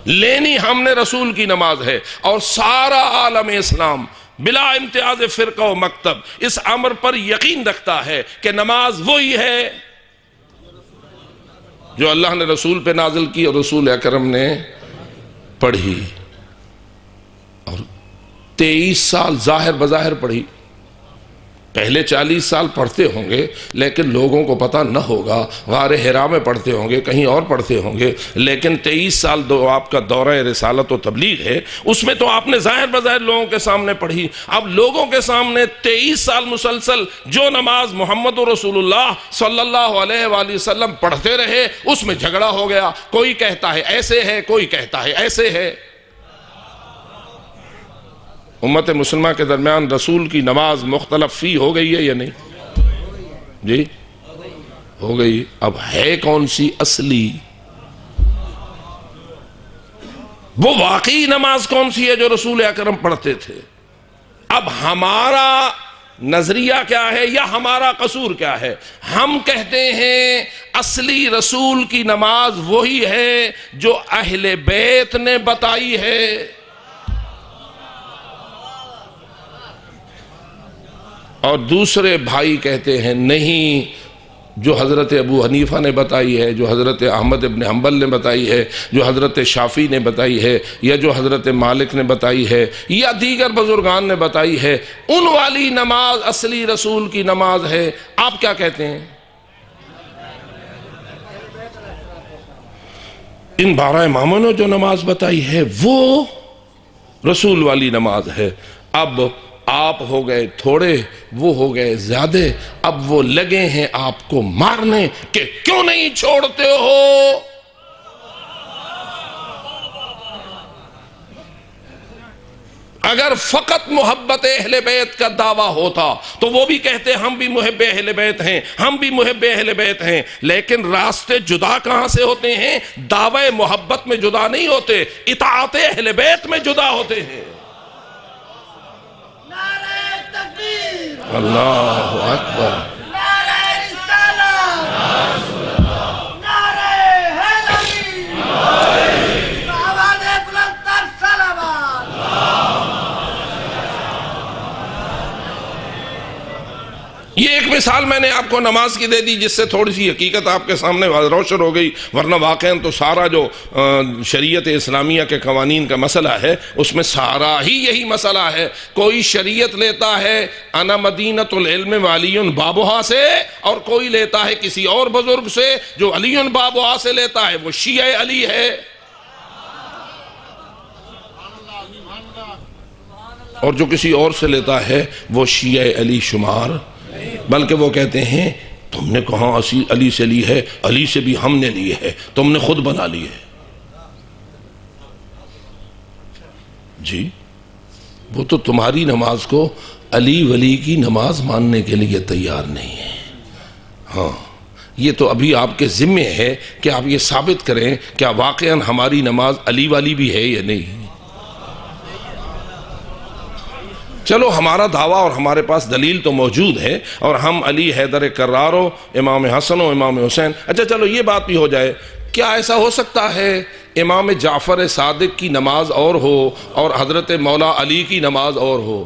لینی ہم نے رسول کی نماز ہے اور سارا عالم اسلام بلا امتیاز فرقہ و مکتب، اس امر پر یقین رکھتا ہے کہ نماز وہی ہے جو اللہ نے رسول پہ نازل کی اور رسول اکرم نے پڑھی اور تیئیس سال ظاہر بظاہر پڑھی۔ پہلے چالیس سال پڑھتے ہوں گے، لیکن لوگوں کو پتہ نہ ہوگا، غار حرا میں پڑھتے ہوں گے، کہیں اور پڑھتے ہوں گے، لیکن تیئیس سال دو آپ کا دورہ رسالت و تبلیغ ہے، اس میں تو آپ نے ظاہر بظاہر لوگوں کے سامنے پڑھی۔ اب لوگوں کے سامنے تیئیس سال مسلسل جو نماز محمد رسول اللہ صلی اللہ علیہ وآلہ وسلم پڑھتے رہے، اس میں جھگڑا ہو گیا۔ کوئی کہتا ہے ایسے ہے، کوئی کہتا ہے ایسے ہے۔ امت مسلمہ کے درمیان رسول کی نماز مختلف فی ہو گئی ہے یا نہیں؟ جی؟ ہو گئی۔ اب ہے کون سی اصلی؟ وہ واقعی نماز کون سی ہے جو رسول اکرم پڑھتے تھے؟ اب ہمارا نظریہ کیا ہے یا ہمارا قصور کیا ہے؟ ہم کہتے ہیں اصلی رسول کی نماز وہی ہے جو اہل بیت نے بتائی ہے۔ اور دوسرے بھائی کہتے ہیں نہیں، جو حضرت ابو حنیفہ نے بتائی ہے، جو حضرت احمد ابن حنبل نے بتائی ہے، جو حضرت شافی نے بتائی ہے، یا جو حضرت مالک نے بتائی ہے، یا دیگر بزرگان نے بتائی ہے، ان والی نماز اصلی رسول کی نماز ہے۔ آپ کیا کہتے ہیں؟ ان بارہ اماموں نے جو نماز بتائی ہے، وہ رسول والی نماز ہے۔ اب آپ ہو گئے تھوڑے، وہ ہو گئے زیادہ اب وہ لگے ہیں آپ کو مارنے کہ کیوں نہیں چھوڑتے ہو؟ اگر فقط محبت اہل بیت کا دعویٰ ہوتا تو وہ بھی کہتے ہم بھی محب اہل بیت ہیں، ہم بھی محب اہل بیت ہیں، لیکن راستے جدا کہاں سے ہوتے ہیں؟ دعوے محبت میں جدا نہیں ہوتے، اطاعت اہل بیت میں جدا ہوتے ہیں۔ الله اکبر. نعره السلام نعره هلبی ایک مثال میں نے آپ کو نماز کی دے دی جس سے تھوڑی سی حقیقت آپ کے سامنے روشن ہو گئی، ورنہ واقعا تو سارا جو شریعت اسلامیہ کے قوانین کا مسئلہ ہے، اس میں سارا ہی یہی مسئلہ ہے۔ کوئی شریعت لیتا ہے، انا مدینت العلم والی بابوہا سے، اور کوئی لیتا ہے کسی اور بزرگ سے جو علی بابوہا سے لیتا ہے، وہ شیعہ علی ہے۔ اور جو کسی اور سے لیتا ہے، وہ شیعہ علی شمار۔ بلکہ وہ کہتے ہیں، تم نے کہاں علی سے لی ہے؟ علی سے بھی ہم نے لی ہے۔ تم نے خود بنا لی ہے۔ جی وہ تو تمہاری نماز کو علی ولی کی نماز ماننے کے لیے تیار نہیں ہے۔ ہاں یہ تو ابھی آپ کے ذمے ہے کہ آپ یہ ثابت کریں، کیا واقعا ہماری نماز علی والی بھی ہے یا نہیں؟ چلو ہمارا دعویٰ اور ہمارے پاس دلیل تو موجود ہے اور ہم علی حیدر کرارو، امام حسن و امام حسین۔ اچھا چلو یہ بات بھی ہو جائے، کیا ایسا ہو سکتا ہے امام جعفر صادق کی نماز اور ہو اور حضرت مولا علی کی نماز اور ہو؟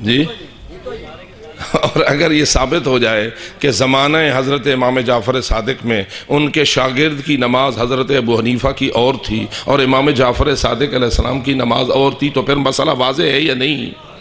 جی؟ اور اگر یہ ثابت ہو جائے کہ زمانہ حضرت امام جعفر صادق میں ان کے شاگرد کی نماز حضرت ابو حنیفہ کی اور تھی اور امام جعفر صادق علیہ السلام کی نماز اور تھی تو پھر مسئلہ واضح ہے یا نہیں؟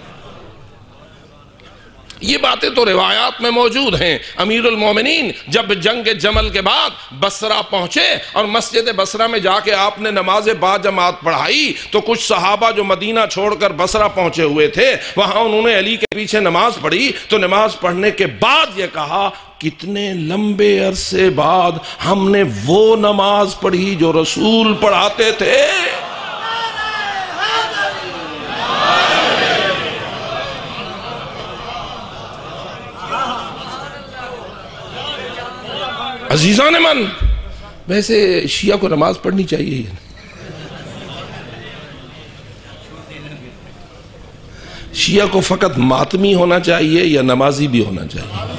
یہ باتیں تو روایات میں موجود ہیں۔ امیر المومنین، جب جنگ جمل کے بعد بسرا پہنچے اور مسجد بسرا میں جا کے آپ نے نماز با جماعت پڑھائی، تو کچھ صحابہ جو مدینہ چھوڑ کر بسرا پہنچے ہوئے تھے، وہاں انہوں نے علی کے پیچھے نماز پڑھی۔ تو نماز پڑھنے کے بعد یہ کہا، کتنے لمبے عرصے بعد ہم نے وہ نماز پڑھی جو رسول پڑھاتے تھے۔ عزیزان من، ویسے شیعہ کو نماز پڑھنی چاہیے شیعہ کو فقط ماتمی ہونا چاہیے یا نمازی بھی ہونا چاہیے؟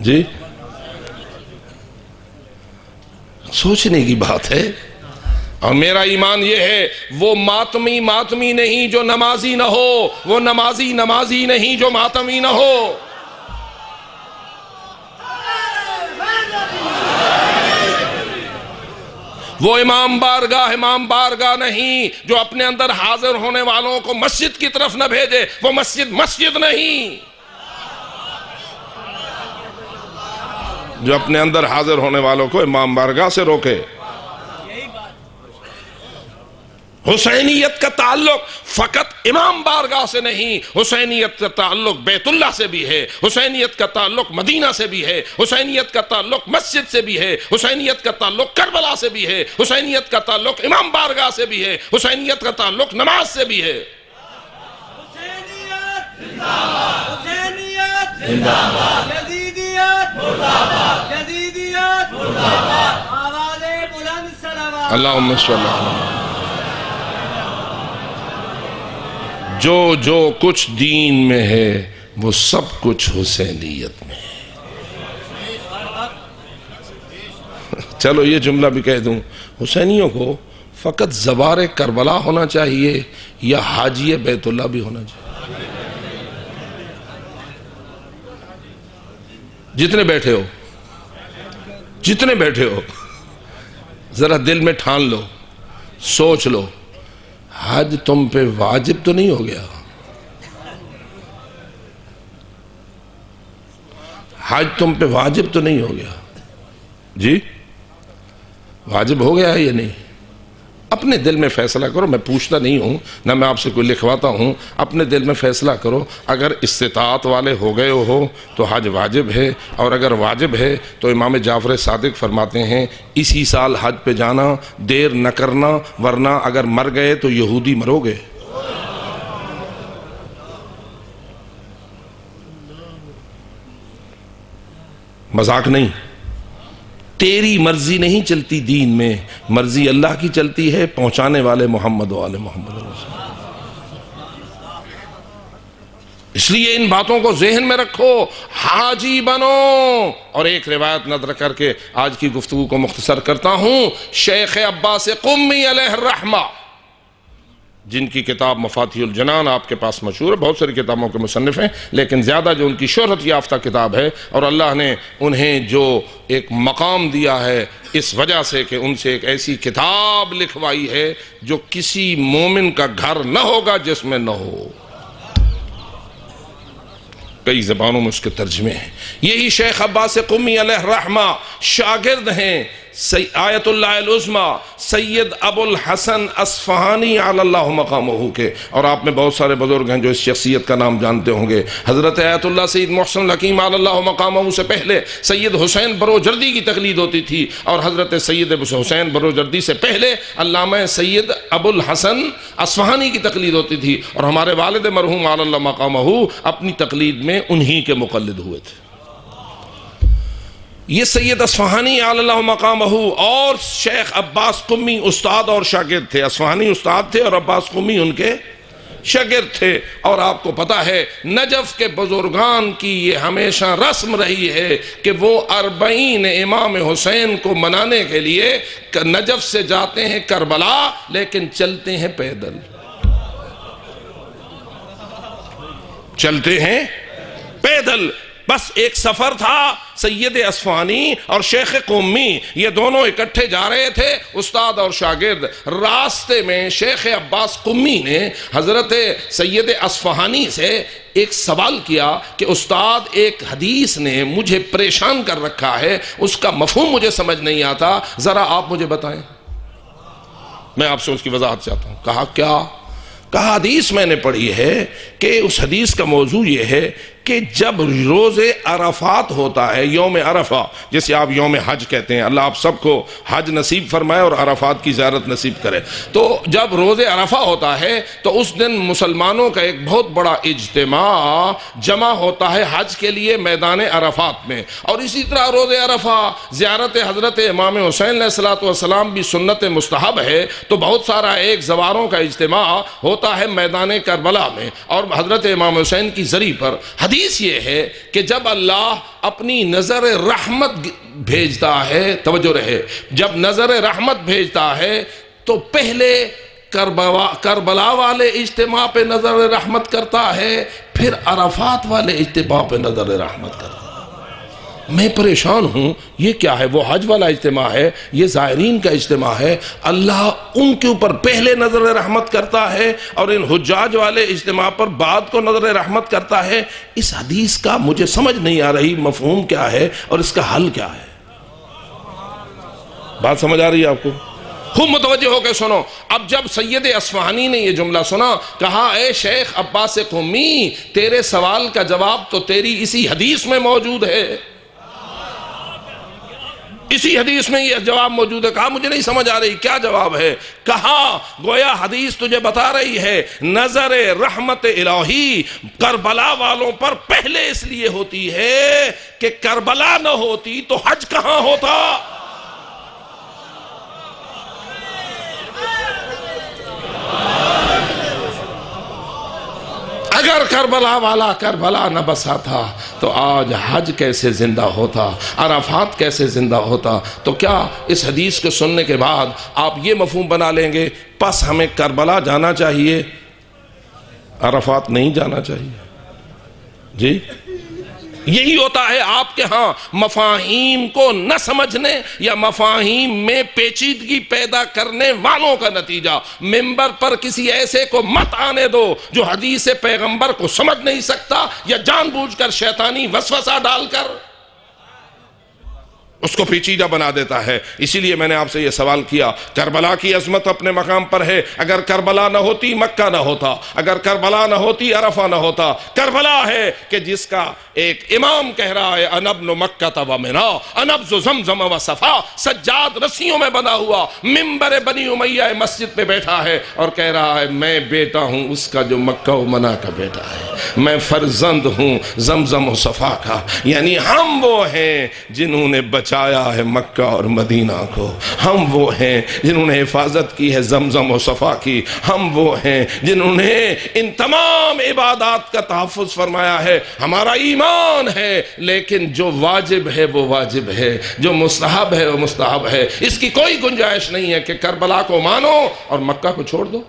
جی؟ سوچنے کی بات ہے۔ اور میرا ایمان یہ ہے، وہ ماتمی ماتمی نہیں جو نمازی نہ ہو، وہ نمازی نمازی نہیں جو ماتمی نہ ہو۔ وہ امام بارگاہ امام بارگاہ نہیں جو اپنے اندر حاضر ہونے والوں کو مسجد کی طرف نہ بھیجے، وہ مسجد مسجد نہیں۔ جو اپنے اندر حاضر ہونے والوں کو امام بارگاہ سے روکے۔ حسینیت کا تعلق فقط امام بارگاہ سے نہیں حسینیت کا تعلق بیت اللہ سے بھی ہے حسینیت کا تعلق مدینہ سے بھی ہے حسینیت کا تعلق مسجد سے بھی ہے حسینیت کا تعلق کربلا سے بھی ہے حسینیت کا تعلق امام بارگاہ سے بھی ہے حسینیت کا تعلق نماز سے بھی ہے۔ اللہ جو جو کچھ دین میں ہے، وہ سب کچھ حسینیت میں ہے۔ چلو، یہ جملہ بھی کہہ دوں۔ حسینیوں کو فقط زبار کربلا ہونا چاہیے یا حاجی بیت اللہ بھی ہونا چاہیے۔ جتنے بیٹھے ہو، جتنے بیٹھے ہو، ذرا دل میں ٹھان لو، سوچ لو۔ حج تم پہ واجب تو نہیں ہو گیا؟ حج تم پہ واجب تو نہیں ہو گیا؟ جی؟ واجب ہو گیا ہے یا نہیں؟ اپنے دل میں فیصلہ کرو، میں پوچھتا نہیں ہوں، نہ میں آپ سے کوئی لکھواتا ہوں، اپنے دل میں فیصلہ کرو۔ اگر استطاعت والے ہو گئے ہو تو حج واجب ہے، اور اگر واجب ہے تو امام جعفر صادق فرماتے ہیں، اسی سال حج پہ جانا، دیر نہ کرنا، ورنہ اگر مر گئے تو یہودی مرو گے۔ مذاق نہیں۔ تیری مرضی نہیں چلتی دین میں، مرضی اللہ کی چلتی ہے پہنچانے والے محمد والے محمد اس لیے ان باتوں کو ذہن میں رکھو، حاجی بنو۔ اور ایک روایت نظر کر کے آج کی گفتگو کو مختصر کرتا ہوں، شیخ عباس قمی علیہ الرحمہ۔ جن کی کتاب مفاتیح الجنان آپ کے پاس مشہور ہے، بہت ساری کتابوں کے مصنف ہیں، لیکن زیادہ جو ان کی شہرت یافتہ کتاب ہے، اور اللہ نے انہیں جو ایک مقام دیا ہے اس وجہ سے کہ ان سے ایک ایسی کتاب لکھوائی ہے جو کسی مومن کا گھر نہ ہوگا جس میں نہ ہو۔ کئی زبانوں میں اس کے ترجمے ہیں۔ یہی شیخ عباس قمی علیہ الرحمہ شاگرد ہیں۔ آیت اللہ العظمہ سید ابو الحسن اسفہانی علی اللہ مقامہ کے۔ اور آپ میں بہت سارے بزرگ ہیں جو اس شخصیت کا نام جانتے ہوں گے۔ حضرت آیت اللہ سید محسن الحکیم علی اللہ مقامہ سے پہلے سید حسین برو جردی کی تقلید ہوتی تھی۔ اور حضرت سید حسین برو جردی سے پہلے علامہ سید ابو الحسن اسفہانی کی تقلید ہوتی تھی۔ اور ہمارے والد مرحوم علی اللہ مقامہ اپنی تقلید میں انہی کے مقلد ہوئے تھے۔ یہ سید اسفہانی اللہ مقامہ اور شیخ عباس قمی استاد اور شاگرد تھے۔ اسفہانی استاد تھے اور عباس قمی ان کے شاگرد تھے۔ اور آپ کو پتا ہے، نجف کے بزرگان کی یہ ہمیشہ رسم رہی ہے کہ وہ اربعین امام حسین کو منانے کے لیے نجف سے جاتے ہیں کربلا، لیکن چلتے ہیں پیدل۔ چلتے ہیں پیدل۔ بس ایک سفر تھا، سید اسفانی اور شیخ قومی، یہ دونوں اکٹھے جا رہے تھے، استاد اور شاگرد۔ راستے میں شیخ عباس قمی نے حضرت سید اسفہانی سے ایک سوال کیا کہ استاد، ایک حدیث نے مجھے پریشان کر رکھا ہے، اس کا مفہوم مجھے سمجھ نہیں آتا، ذرا آپ مجھے بتائیں۔ میں آپ سے اس کی وضاحت چاہتا ہوں۔ کہا، کیا؟ کہا، حدیث میں نے پڑھی ہے کہ اس حدیث کا موضوع یہ ہے کہ جب روز عرفات ہوتا ہے، یوم عرفہ جیسے آپ یوم حج کہتے ہیں، اللہ آپ سب کو حج نصیب فرمائے اور عرفات کی زیارت نصیب کرے۔ تو جب روز عرفہ ہوتا ہے، تو اس دن مسلمانوں کا ایک بہت بڑا اجتماع جمع ہوتا ہے حج کے لیے میدان عرفات میں۔ اور اسی طرح روز عرفہ، زیارت حضرت امام حسین علیہ السلام بھی سنت مستحب ہے۔ تو بہت سارا ایک زواروں کا اجتماع ہوتا ہے میدان کربلا میں۔ اور حضرت امام حسین کی ذریع پر، حدیث یہ ہے کہ جب اللہ اپنی نظر رحمت بھیجتا ہے، توجہ رہے، جب نظر رحمت بھیجتا ہے تو پہلے کربلا والے اجتماع پہ نظر رحمت کرتا ہے، پھر عرفات والے اجتماع پہ نظر رحمت کرتا ہے۔ میں پریشان ہوں، یہ کیا ہے؟ وہ حج والا اجتماع ہے، یہ زائرین کا اجتماع ہے۔ اللہ ان کے اوپر پہلے نظر رحمت کرتا ہے اور ان حجاج والے اجتماع پر بعد کو نظر رحمت کرتا ہے۔ اس حدیث کا مجھے سمجھ نہیں آ رہی مفہوم کیا ہے اور اس کا حل کیا ہے۔ بات سمجھ آ رہی ہے آپ کو؟ خوب متوجہ ہو کے سنو۔ اب جب سید اسفہانی نے یہ جملہ سنا، کہا، اے شیخ عباس قومی، تیرے سوال کا جواب تو تیری اسی حدیث میں موجود ہے۔ اسی حدیث میں یہ جواب موجود ہے۔ کہا، مجھے نہیں سمجھ آ رہی، کیا جواب ہے؟ کہا، گویا حدیث تجھے بتا رہی ہے، نظر رحمت الہی کربلا والوں پر پہلے اس لیے ہوتی ہے کہ کربلا نہ ہوتی تو حج کہاں ہوتا؟ اگر کربلا والا کربلا نہ بسا تھا، تو آج حج کیسے زندہ ہوتا، عرفات کیسے زندہ ہوتا؟ تو کیا اس حدیث کو سننے کے بعد آپ یہ مفہوم بنا لیں گے، پس ہمیں کربلا جانا چاہیے؟ عرفات نہیں جانا چاہیے۔ جی؟ یہی ہوتا ہے آپ کے ہاں مفاہیم کو نہ سمجھنے یا مفاہیم میں پیچیدگی پیدا کرنے والوں کا نتیجہ۔ ممبر پر کسی ایسے کو مت آنے دو جو حدیث پیغمبر کو سمجھ نہیں سکتا یا جان بوجھ کر شیطانی وسوسہ ڈال کر۔ اس کو پیچیدہ بنا دیتا ہے۔ اسی لیے میں نے آپ سے یہ سوال کیا، کربلا کی عظمت اپنے مقام پر ہے۔ اگر کربلا نہ ہوتی، مکہ نہ ہوتا۔ اگر کربلا نہ ہوتی، عرفہ نہ ہوتا۔ کربلا ہے کہ جس کا ایک امام کہہ رہا ہے انبن مکہ و منا انبز زمزم و صفا سجاد رسیوں میں بنا ہوا ممبر بنی امیہ مسجد پہ بیٹھا ہے اور کہہ رہا ہے، میں بیٹا ہوں، اس کا جو مکہ و منا کا بیٹا ہے۔ میں فرزند ہوں زمزم و صفا کا۔ یعنی ہم وہ ہیں جنہوں نے بچا بچایا ہے مکہ اور مدینہ کو۔ ہم وہ ہیں جنہوں نے حفاظت کی ہے، زمزم و صفا کی۔ ہم وہ ہیں جنہوں نے ان تمام عبادات کا تحفظ فرمایا ہے۔ ہمارا ایمان ہے، لیکن جو واجب ہے، وہ واجب ہے۔ جو مستحب ہے، وہ مستحب ہے۔ اس کی کوئی گنجائش نہیں ہے کہ کربلا کو مانو اور مکہ کو چھوڑ دو۔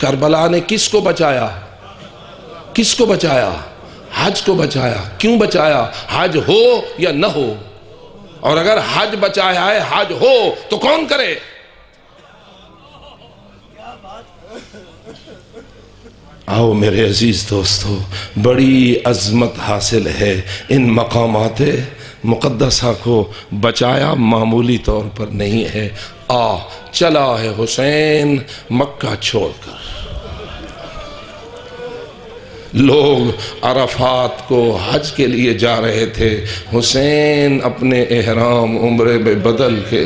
کربلا نے کس کو بچایا؟ کس کو بچایا؟ حج کو بچایا۔ کیوں بچایا؟ حج ہو یا نہ ہو؟ اور اگر حج بچایا ہے، حج ہو تو کون کرے؟ آؤ میرے عزیز دوستو، بڑی عظمت حاصل ہے ان مقامات مقدسہ کو بچایا، معمولی طور پر نہیں ہے۔ آ چلا ہے حسین مکہ چھوڑ کر۔ لوگ عرفات کو حج کے لیے جا رہے تھے۔ حسین اپنے احرام عمرے میں بدل کے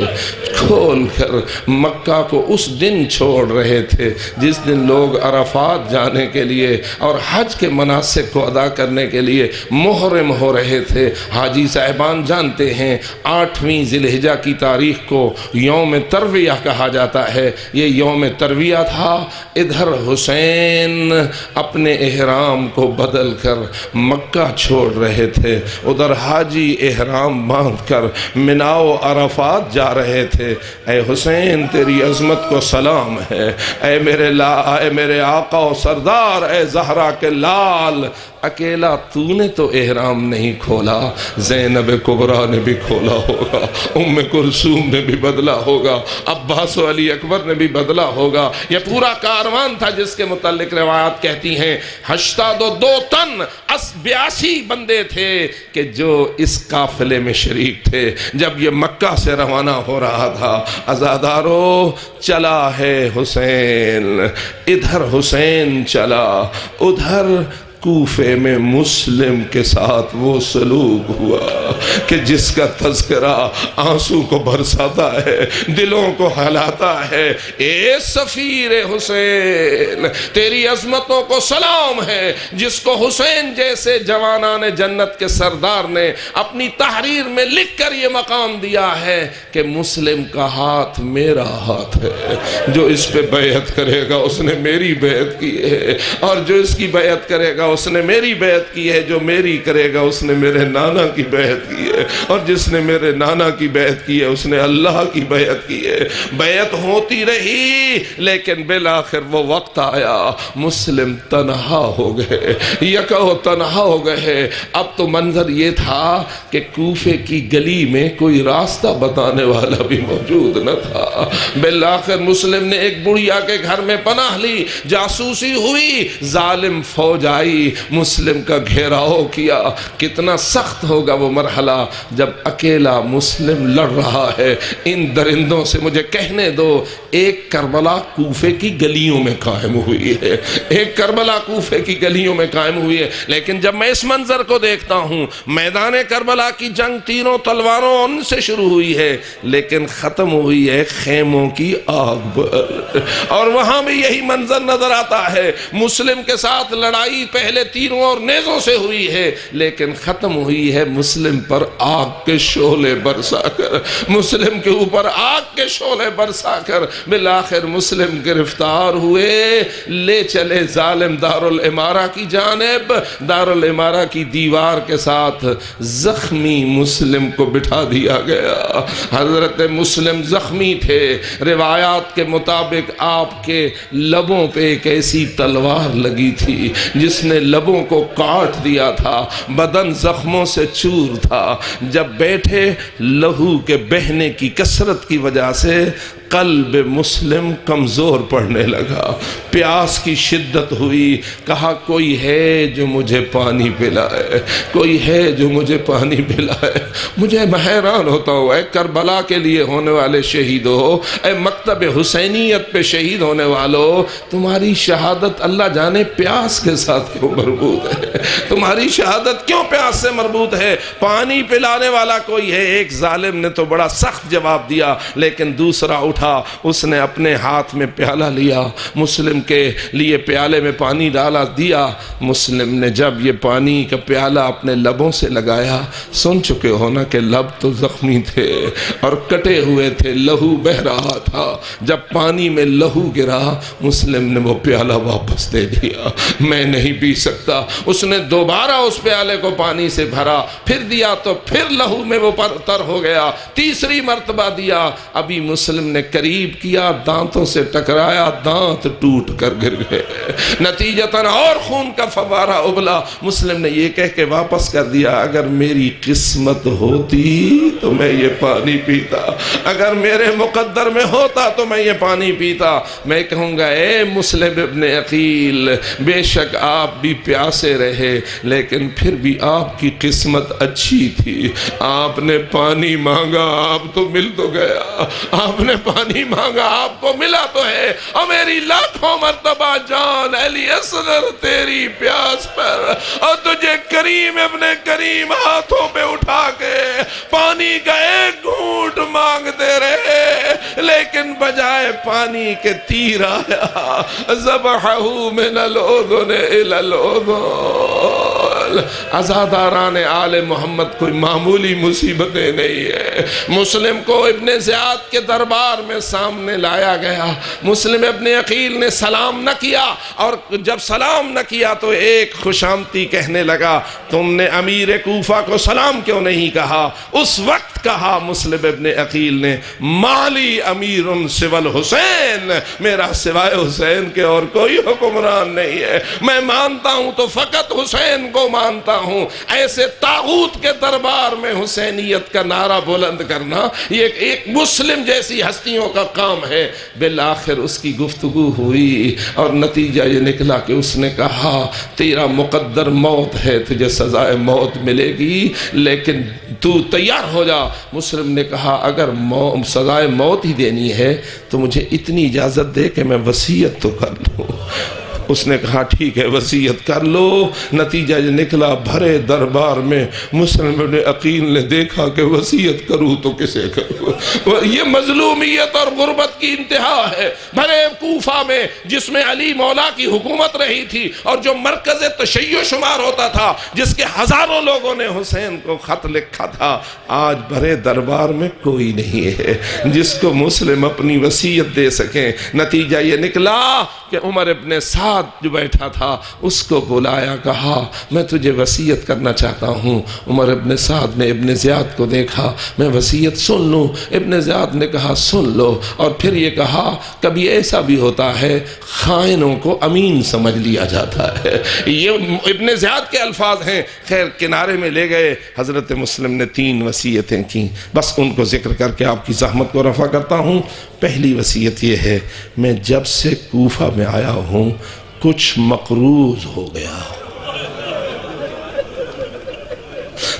کھول کر مکہ کو اس دن چھوڑ رہے تھے، جس دن لوگ عرفات جانے کے لیے اور حج کے مناسب کو ادا کرنے کے لیے محرم ہو رہے تھے۔ حاجی صاحبان جانتے ہیں، آٹھویں ذلحجہ کی تاریخ کو یوم ترویہ کہا جاتا ہے۔ یہ یوم ترویہ تھا۔ ادھر حسین اپنے احرام احرام کو بدل کر مکہ چھوڑ رہے تھے۔ ادھر حاجی احرام باندھ کر مناؤ عرفات جا رہے تھے۔ اے حسین، تیری عظمت کو سلام ہے۔ اے میرے لا، اے میرے آقا و سردار، اے زہرہ کے لال اکیلا تو نے تو احرام نہیں کھولا، زینب کبرا نے بھی کھولا ہوگا، ام کرسوم نے بھی بدلا ہوگا، عباس و علی اکبر نے بھی بدلا ہوگا۔ یہ پورا کاروان تھا جس کے متعلق روایات کہتی ہیں۔ ہشتاد و دو تن اس بیاسی بندے تھے کہ جو اس قافلے میں شریک تھے۔ جب یہ مکہ سے روانہ ہو رہا تھا ازادارو چلا ہے حسین۔ ادھر حسین چلا، ادھر کوفے میں مسلم کے ساتھ وہ سلوک ہوا کہ جس کا تذکرہ آنسو کو برساتا ہے، دلوں کو ہلاتا ہے۔ اے سفیر حسین، تیری عظمتوں کو سلام ہے۔ جس کو حسین جیسے جوانان جنت کے سردار نے اپنی تحریر میں لکھ کر یہ مقام دیا ہے کہ مسلم کا ہاتھ میرا ہاتھ ہے۔ جو اس پہ بیعت کرے گا، اس نے میری بیعت کی ہے۔ اور جو اس کی بیعت کرے گا اس نے میری بیعت کی ہے، جو میری کرے گا، اس نے میرے نانا کی بیعت کی ہے۔ اور جس نے میرے نانا کی بیعت کی ہے، اس نے اللہ کی بیعت کی ہے۔ بیعت ہوتی رہی، لیکن بالآخر وہ وقت آیا۔ مسلم تنہا ہو گئے یکو تنہا ہو گئے۔ اب تو منظر یہ تھا کہ کوفے کی گلی میں کوئی راستہ بتانے والا بھی موجود نہ تھا۔ بالآخر مسلم نے ایک بڑھیا کے گھر میں پناہ لی۔ جاسوسی ہوئی، ظالم فوج آئی۔ مسلم کا گھیراؤ کیا، کتنا سخت ہوگا وہ مرحلہ جب اکیلا مسلم لڑ رہا ہے۔ ان درندوں سے مجھے کہنے دو، ایک کربلا کوفے کی گلیوں میں قائم ہوئی ہے۔ ایک کربلا کوفے کی گلیوں میں قائم ہوئی ہے۔ لیکن جب میں اس منظر کو دیکھتا ہوں، میدان کربلا کی جنگ تینوں تلواروں ان سے شروع ہوئی ہے، لیکن ختم ہوئی ہے خیموں کی آگ پر۔ اور وہاں بھی یہی منظر نظر آتا ہے۔ مسلم کے ساتھ لڑائی پہ پہلے تینوں اور نیزوں سے ہوئی ہے، لیکن ختم ہوئی ہے مسلم پر آگ کے شولے برسا کر۔ مسلم کے اوپر آگ کے شولے برسا کر۔ بالآخر مسلم گرفتار ہوئے۔ لے چلے ظالم دار الامارہ کی جانب۔ دار الامارہ کی دیوار کے ساتھ زخمی مسلم کو بٹھا دیا گیا۔ حضرت مسلم زخمی تھے۔ روایات کے مطابق آپ کے لبوں پہ ایک ایسی تلوار لگی تھی جس نے لبوں کو کاٹ دیا تھا، بدن زخموں سے چور تھا۔ جب بیٹھے لہو کے بہنے کی کسرت کی وجہ سے قلب مسلم کمزور پڑنے لگا۔ پیاس کی شدت ہوئی۔ کہا، کوئی ہے جو مجھے پانی پلائے؟ کوئی ہے جو مجھے پانی پلائے؟ مجھے حیران ہوتا ہوں۔ اے کربلا کے لیے ہونے والے شہید ہو۔ اے مکتب حسینیت پہ شہید ہونے والو، تمہاری شہادت اللہ جانے پیاس کے ساتھ کیوں مربوط ہے؟ تمہاری شہادت کیوں پیاس سے مربوط ہے؟ پانی پلانے والا کوئی ہے؟ ایک ظالم نے تو بڑا سخت جواب دیا، لیکن دوسرا اٹھا اٹھا اس نے اپنے ہاتھ میں پیالہ لیا، مسلم کے لیے پیالے میں پانی ڈالا، دیا۔ مسلم نے جب یہ پانی کا پیالہ اپنے لبوں سے لگایا، سن چکے ہونا کہ لب تو زخمی تھے اور کٹے ہوئے تھے، لہو بہ رہا تھا۔ جب پانی میں لہو گرا، مسلم نے وہ پیالہ واپس دے دیا۔ میں نہیں پی سکتا۔ اس نے دوبارہ اس پیالے کو پانی سے بھرا، پھر دیا تو پھر لہو میں وہ پر تر ہو گیا۔ تیسری مرتبہ دیا۔ ابھی مسلم نے قریب کیا، دانتوں سے ٹکرایا، دانت ٹوٹ کر گر گئے۔ نتیجتاً اور خون کا فوارہ ابلا۔ مسلم نے یہ کہہ کے واپس کر دیا، اگر میری قسمت ہوتی تو میں یہ پانی پیتا۔ اگر میرے مقدر میں ہوتا تو میں یہ پانی پیتا۔ میں کہوں گا، اے مسلم ابن عقیل، بے شک آپ بھی پیاسے رہے، لیکن پھر بھی آپ کی قسمت اچھی تھی۔ آپ نے پانی مانگا، آپ تو مل تو گیا۔ آپ نے پانی پانی مانگا، آپ کو ملا تو ہے۔ اور میری لاکھوں مرتبہ جان، علی اصغر تیری پیاس پر۔ اور تجھے کریم ابن کریم ہاتھوں پہ اٹھا کے پانی کا ایک گھونٹ مانگتے رہے۔ لیکن بجائے پانی کے تیر آیا۔ زبحہو من الوذن الالوذن ازاداران آل محمد کوئی معمولی مصیبتیں نہیں ہے مسلم کو ابن زیاد کے دربار میں سامنے لایا گیا۔ مسلم ابن عقیل نے سلام نہ کیا اور جب سلام نہ کیا تو ایک خوشامتی کہنے لگا، تم نے امیر کوفہ کو سلام کیوں نہیں کہا؟ اس وقت کہا مسلم ابن عقیل نے، مالی امیر سول حسین میرا سوائے حسین کے اور کوئی حکمران نہیں ہے۔ میں مانتا ہوں تو فقط حسین کو مانتا ہوں۔ ایسے تاغوت کے دربار میں حسینیت کا نعرہ بلند کرنا یہ ایک مسلم جیسی ہستیوں کا کام ہے۔ بالآخر اس کی گفتگو ہوئی اور نتیجہ یہ نکلا کہ اس نے کہا، تیرا مقدر موت ہے، تجھے سزائے موت ملے گی، لیکن تو تیار ہو جا۔ مسلم نے کہا، اگر سزائے موت ہی دینی ہے تو مجھے اتنی اجازت دے کہ میں وسیعت تو کر لوں اس نے کہا، ٹھیک ہے وسیعت کر لو۔ نتیجہ یہ نکلا، بھرے دربار میں مسلم ابن عقیل نے دیکھا کہ وسیعت کروں تو کسے کروں۔ یہ مظلومیت اور غربت کی انتہا ہے۔ بھرے کوفہ میں، جس میں علی مولا کی حکومت رہی تھی اور جو مرکز تشیع شمار ہوتا تھا، جس کے ہزاروں لوگوں نے حسین کو خط لکھا تھا، آج بھرے دربار میں کوئی نہیں ہے۔ جس کو مسلم اپنی وسیعت دے سکیں، نتیجہ یہ نکلا کہ عمر ابن سعد ساتھ جو بیٹھا تھا، اس کو بلایا، کہا، میں تجھے وسیعت کرنا چاہتا ہوں۔ عمر ابن سعد نے ابن زیاد کو دیکھا، میں وسیعت سن لوں۔ ابن زیاد نے کہا، سن لو۔ اور پھر یہ کہا، کبھی ایسا بھی ہوتا ہے، خائنوں کو امین سمجھ لیا جاتا ہے۔ یہ ابن زیاد کے الفاظ ہیں۔ خیر، کنارے میں لے گئے۔ حضرت مسلم نے تین وسیعتیں کی بس ان کو ذکر کر کے آپ کی زحمت کو رفع کرتا ہوں۔ پہلی وسیعت یہ ہے، میں جب سے کوفہ میں آیا ہوں کچھ مقروض ہو گیا۔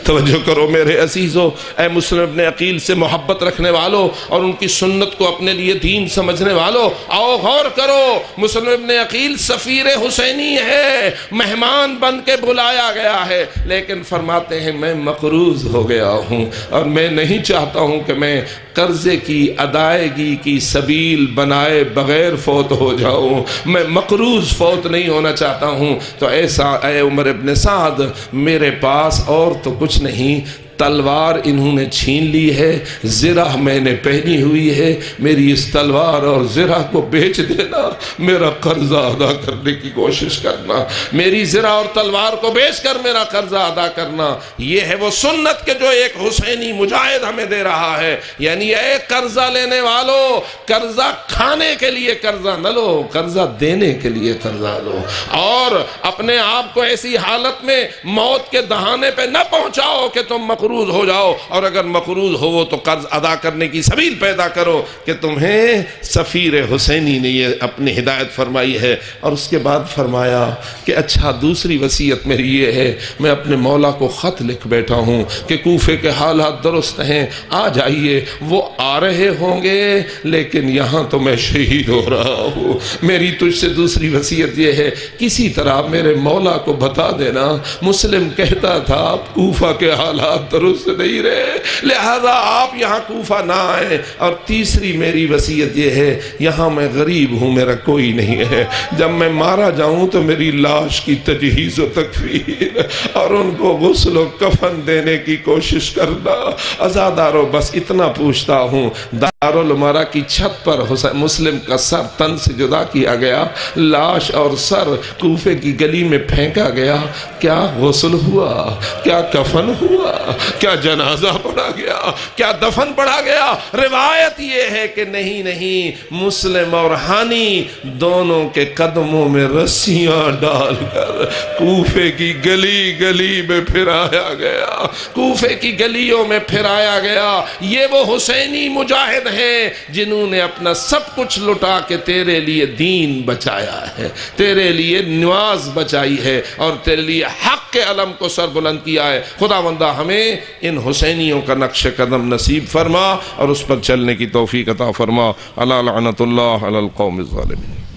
توجہ کرو میرے عزیزو، اے مسلم ابن عقیل سے محبت رکھنے والو اور ان کی سنت کو اپنے لیے دین سمجھنے والو، آؤ غور کرو، مسلم ابن عقیل سفیر حسینی ہے، مہمان بن کے بلایا گیا ہے، لیکن فرماتے ہیں میں مقروض ہو گیا ہوں اور میں نہیں چاہتا ہوں کہ میں قرضے کی، ادائیگی کی سبیل بنائے بغیر فوت ہو جاؤں، میں مقروض فوت نہیں ہونا چاہتا ہوں۔ تو ایسا، اے عمر ابن سعد، میرے پاس اور تو کچھ نہیں تلوار انہوں نے چھین لی ہے، زرہ میں نے پہنی ہوئی ہے۔ میری اس تلوار اور زرہ کو بیچ دینا، میرا قرضہ ادا کرنے کی کوشش کرنا۔ میری زرہ اور تلوار کو بیچ کر میرا قرضہ ادا کرنا۔ یہ ہے وہ سنت کے جو ایک حسینی مجاہد ہمیں دے رہا ہے۔ یعنی اے قرضہ لینے والو، قرضہ کھانے کے لیے قرضہ نہ لو، قرضہ دینے کے لیے قرضہ لو۔ اور اپنے آپ کو ایسی حالت میں موت کے دہانے پہ نہ پہنچاؤ کہ تم مقروض مقروض ہو جاؤ اور اگر مقروض ہو تو قرض ادا کرنے کی سبیل پیدا کرو کہ تمہیں سفیر حسینی نے یہ اپنی ہدایت فرمائی ہے اور اس کے بعد فرمایا کہ اچھا دوسری وسیعت میری یہ ہے، میں اپنے مولا کو خط لکھ بیٹھا ہوں کہ کوفے کے حالات درست ہیں، آ جائیے، وہ آ رہے ہوں گے، لیکن یہاں تو میں شہید ہو رہا ہوں۔ میری تجھ سے دوسری وسیعت یہ ہے، کسی طرح میرے مولا کو بتا دینا، مسلم کہتا تھا کوفہ کے حالات درست نہیں رہے۔ لہذا آپ یہاں کوفہ نہ آئیں۔ اور تیسری میری وسیعت یہ ہے، یہاں میں غریب ہوں، میرا کوئی نہیں ہے۔ جب میں مارا جاؤں تو میری لاش کی تجہیز و تکفیر اور ان کو غسل و کفن دینے کی کوشش کرنا۔ ازادارو بس اتنا پوچھتا ہوں دارالمارا کی چھت پر مسلم کا سر تن سے جدا کیا گیا۔ لاش اور سر کوفے کی گلی میں پھینکا گیا۔ کیا غسل ہوا؟ کیا کفن ہوا؟ کیا جنازہ پڑھا گیا؟ کیا دفن پڑھا گیا؟ روایت یہ ہے کہ نہیں نہیں، مسلم اور ہانی دونوں کے قدموں میں رسیاں ڈال کر کوفے کی گلی گلی میں پھرایا گیا۔ کوفے کی گلیوں میں پھرایا گیا۔ یہ وہ حسینی مجاہد ہیں جنہوں نے اپنا سب کچھ لٹا کے تیرے لیے دین بچایا ہے، تیرے لیے نواز بچائی ہے اور تیرے لیے حق کے علم کو سر بلند کیا ہے۔ خدا مندہ ہمیں ان حسینیوں کا نقش قدم نصیب فرما اور اس پر چلنے کی توفیق عطا فرما. اللہ لعنت اللہ علی القوم الظالمین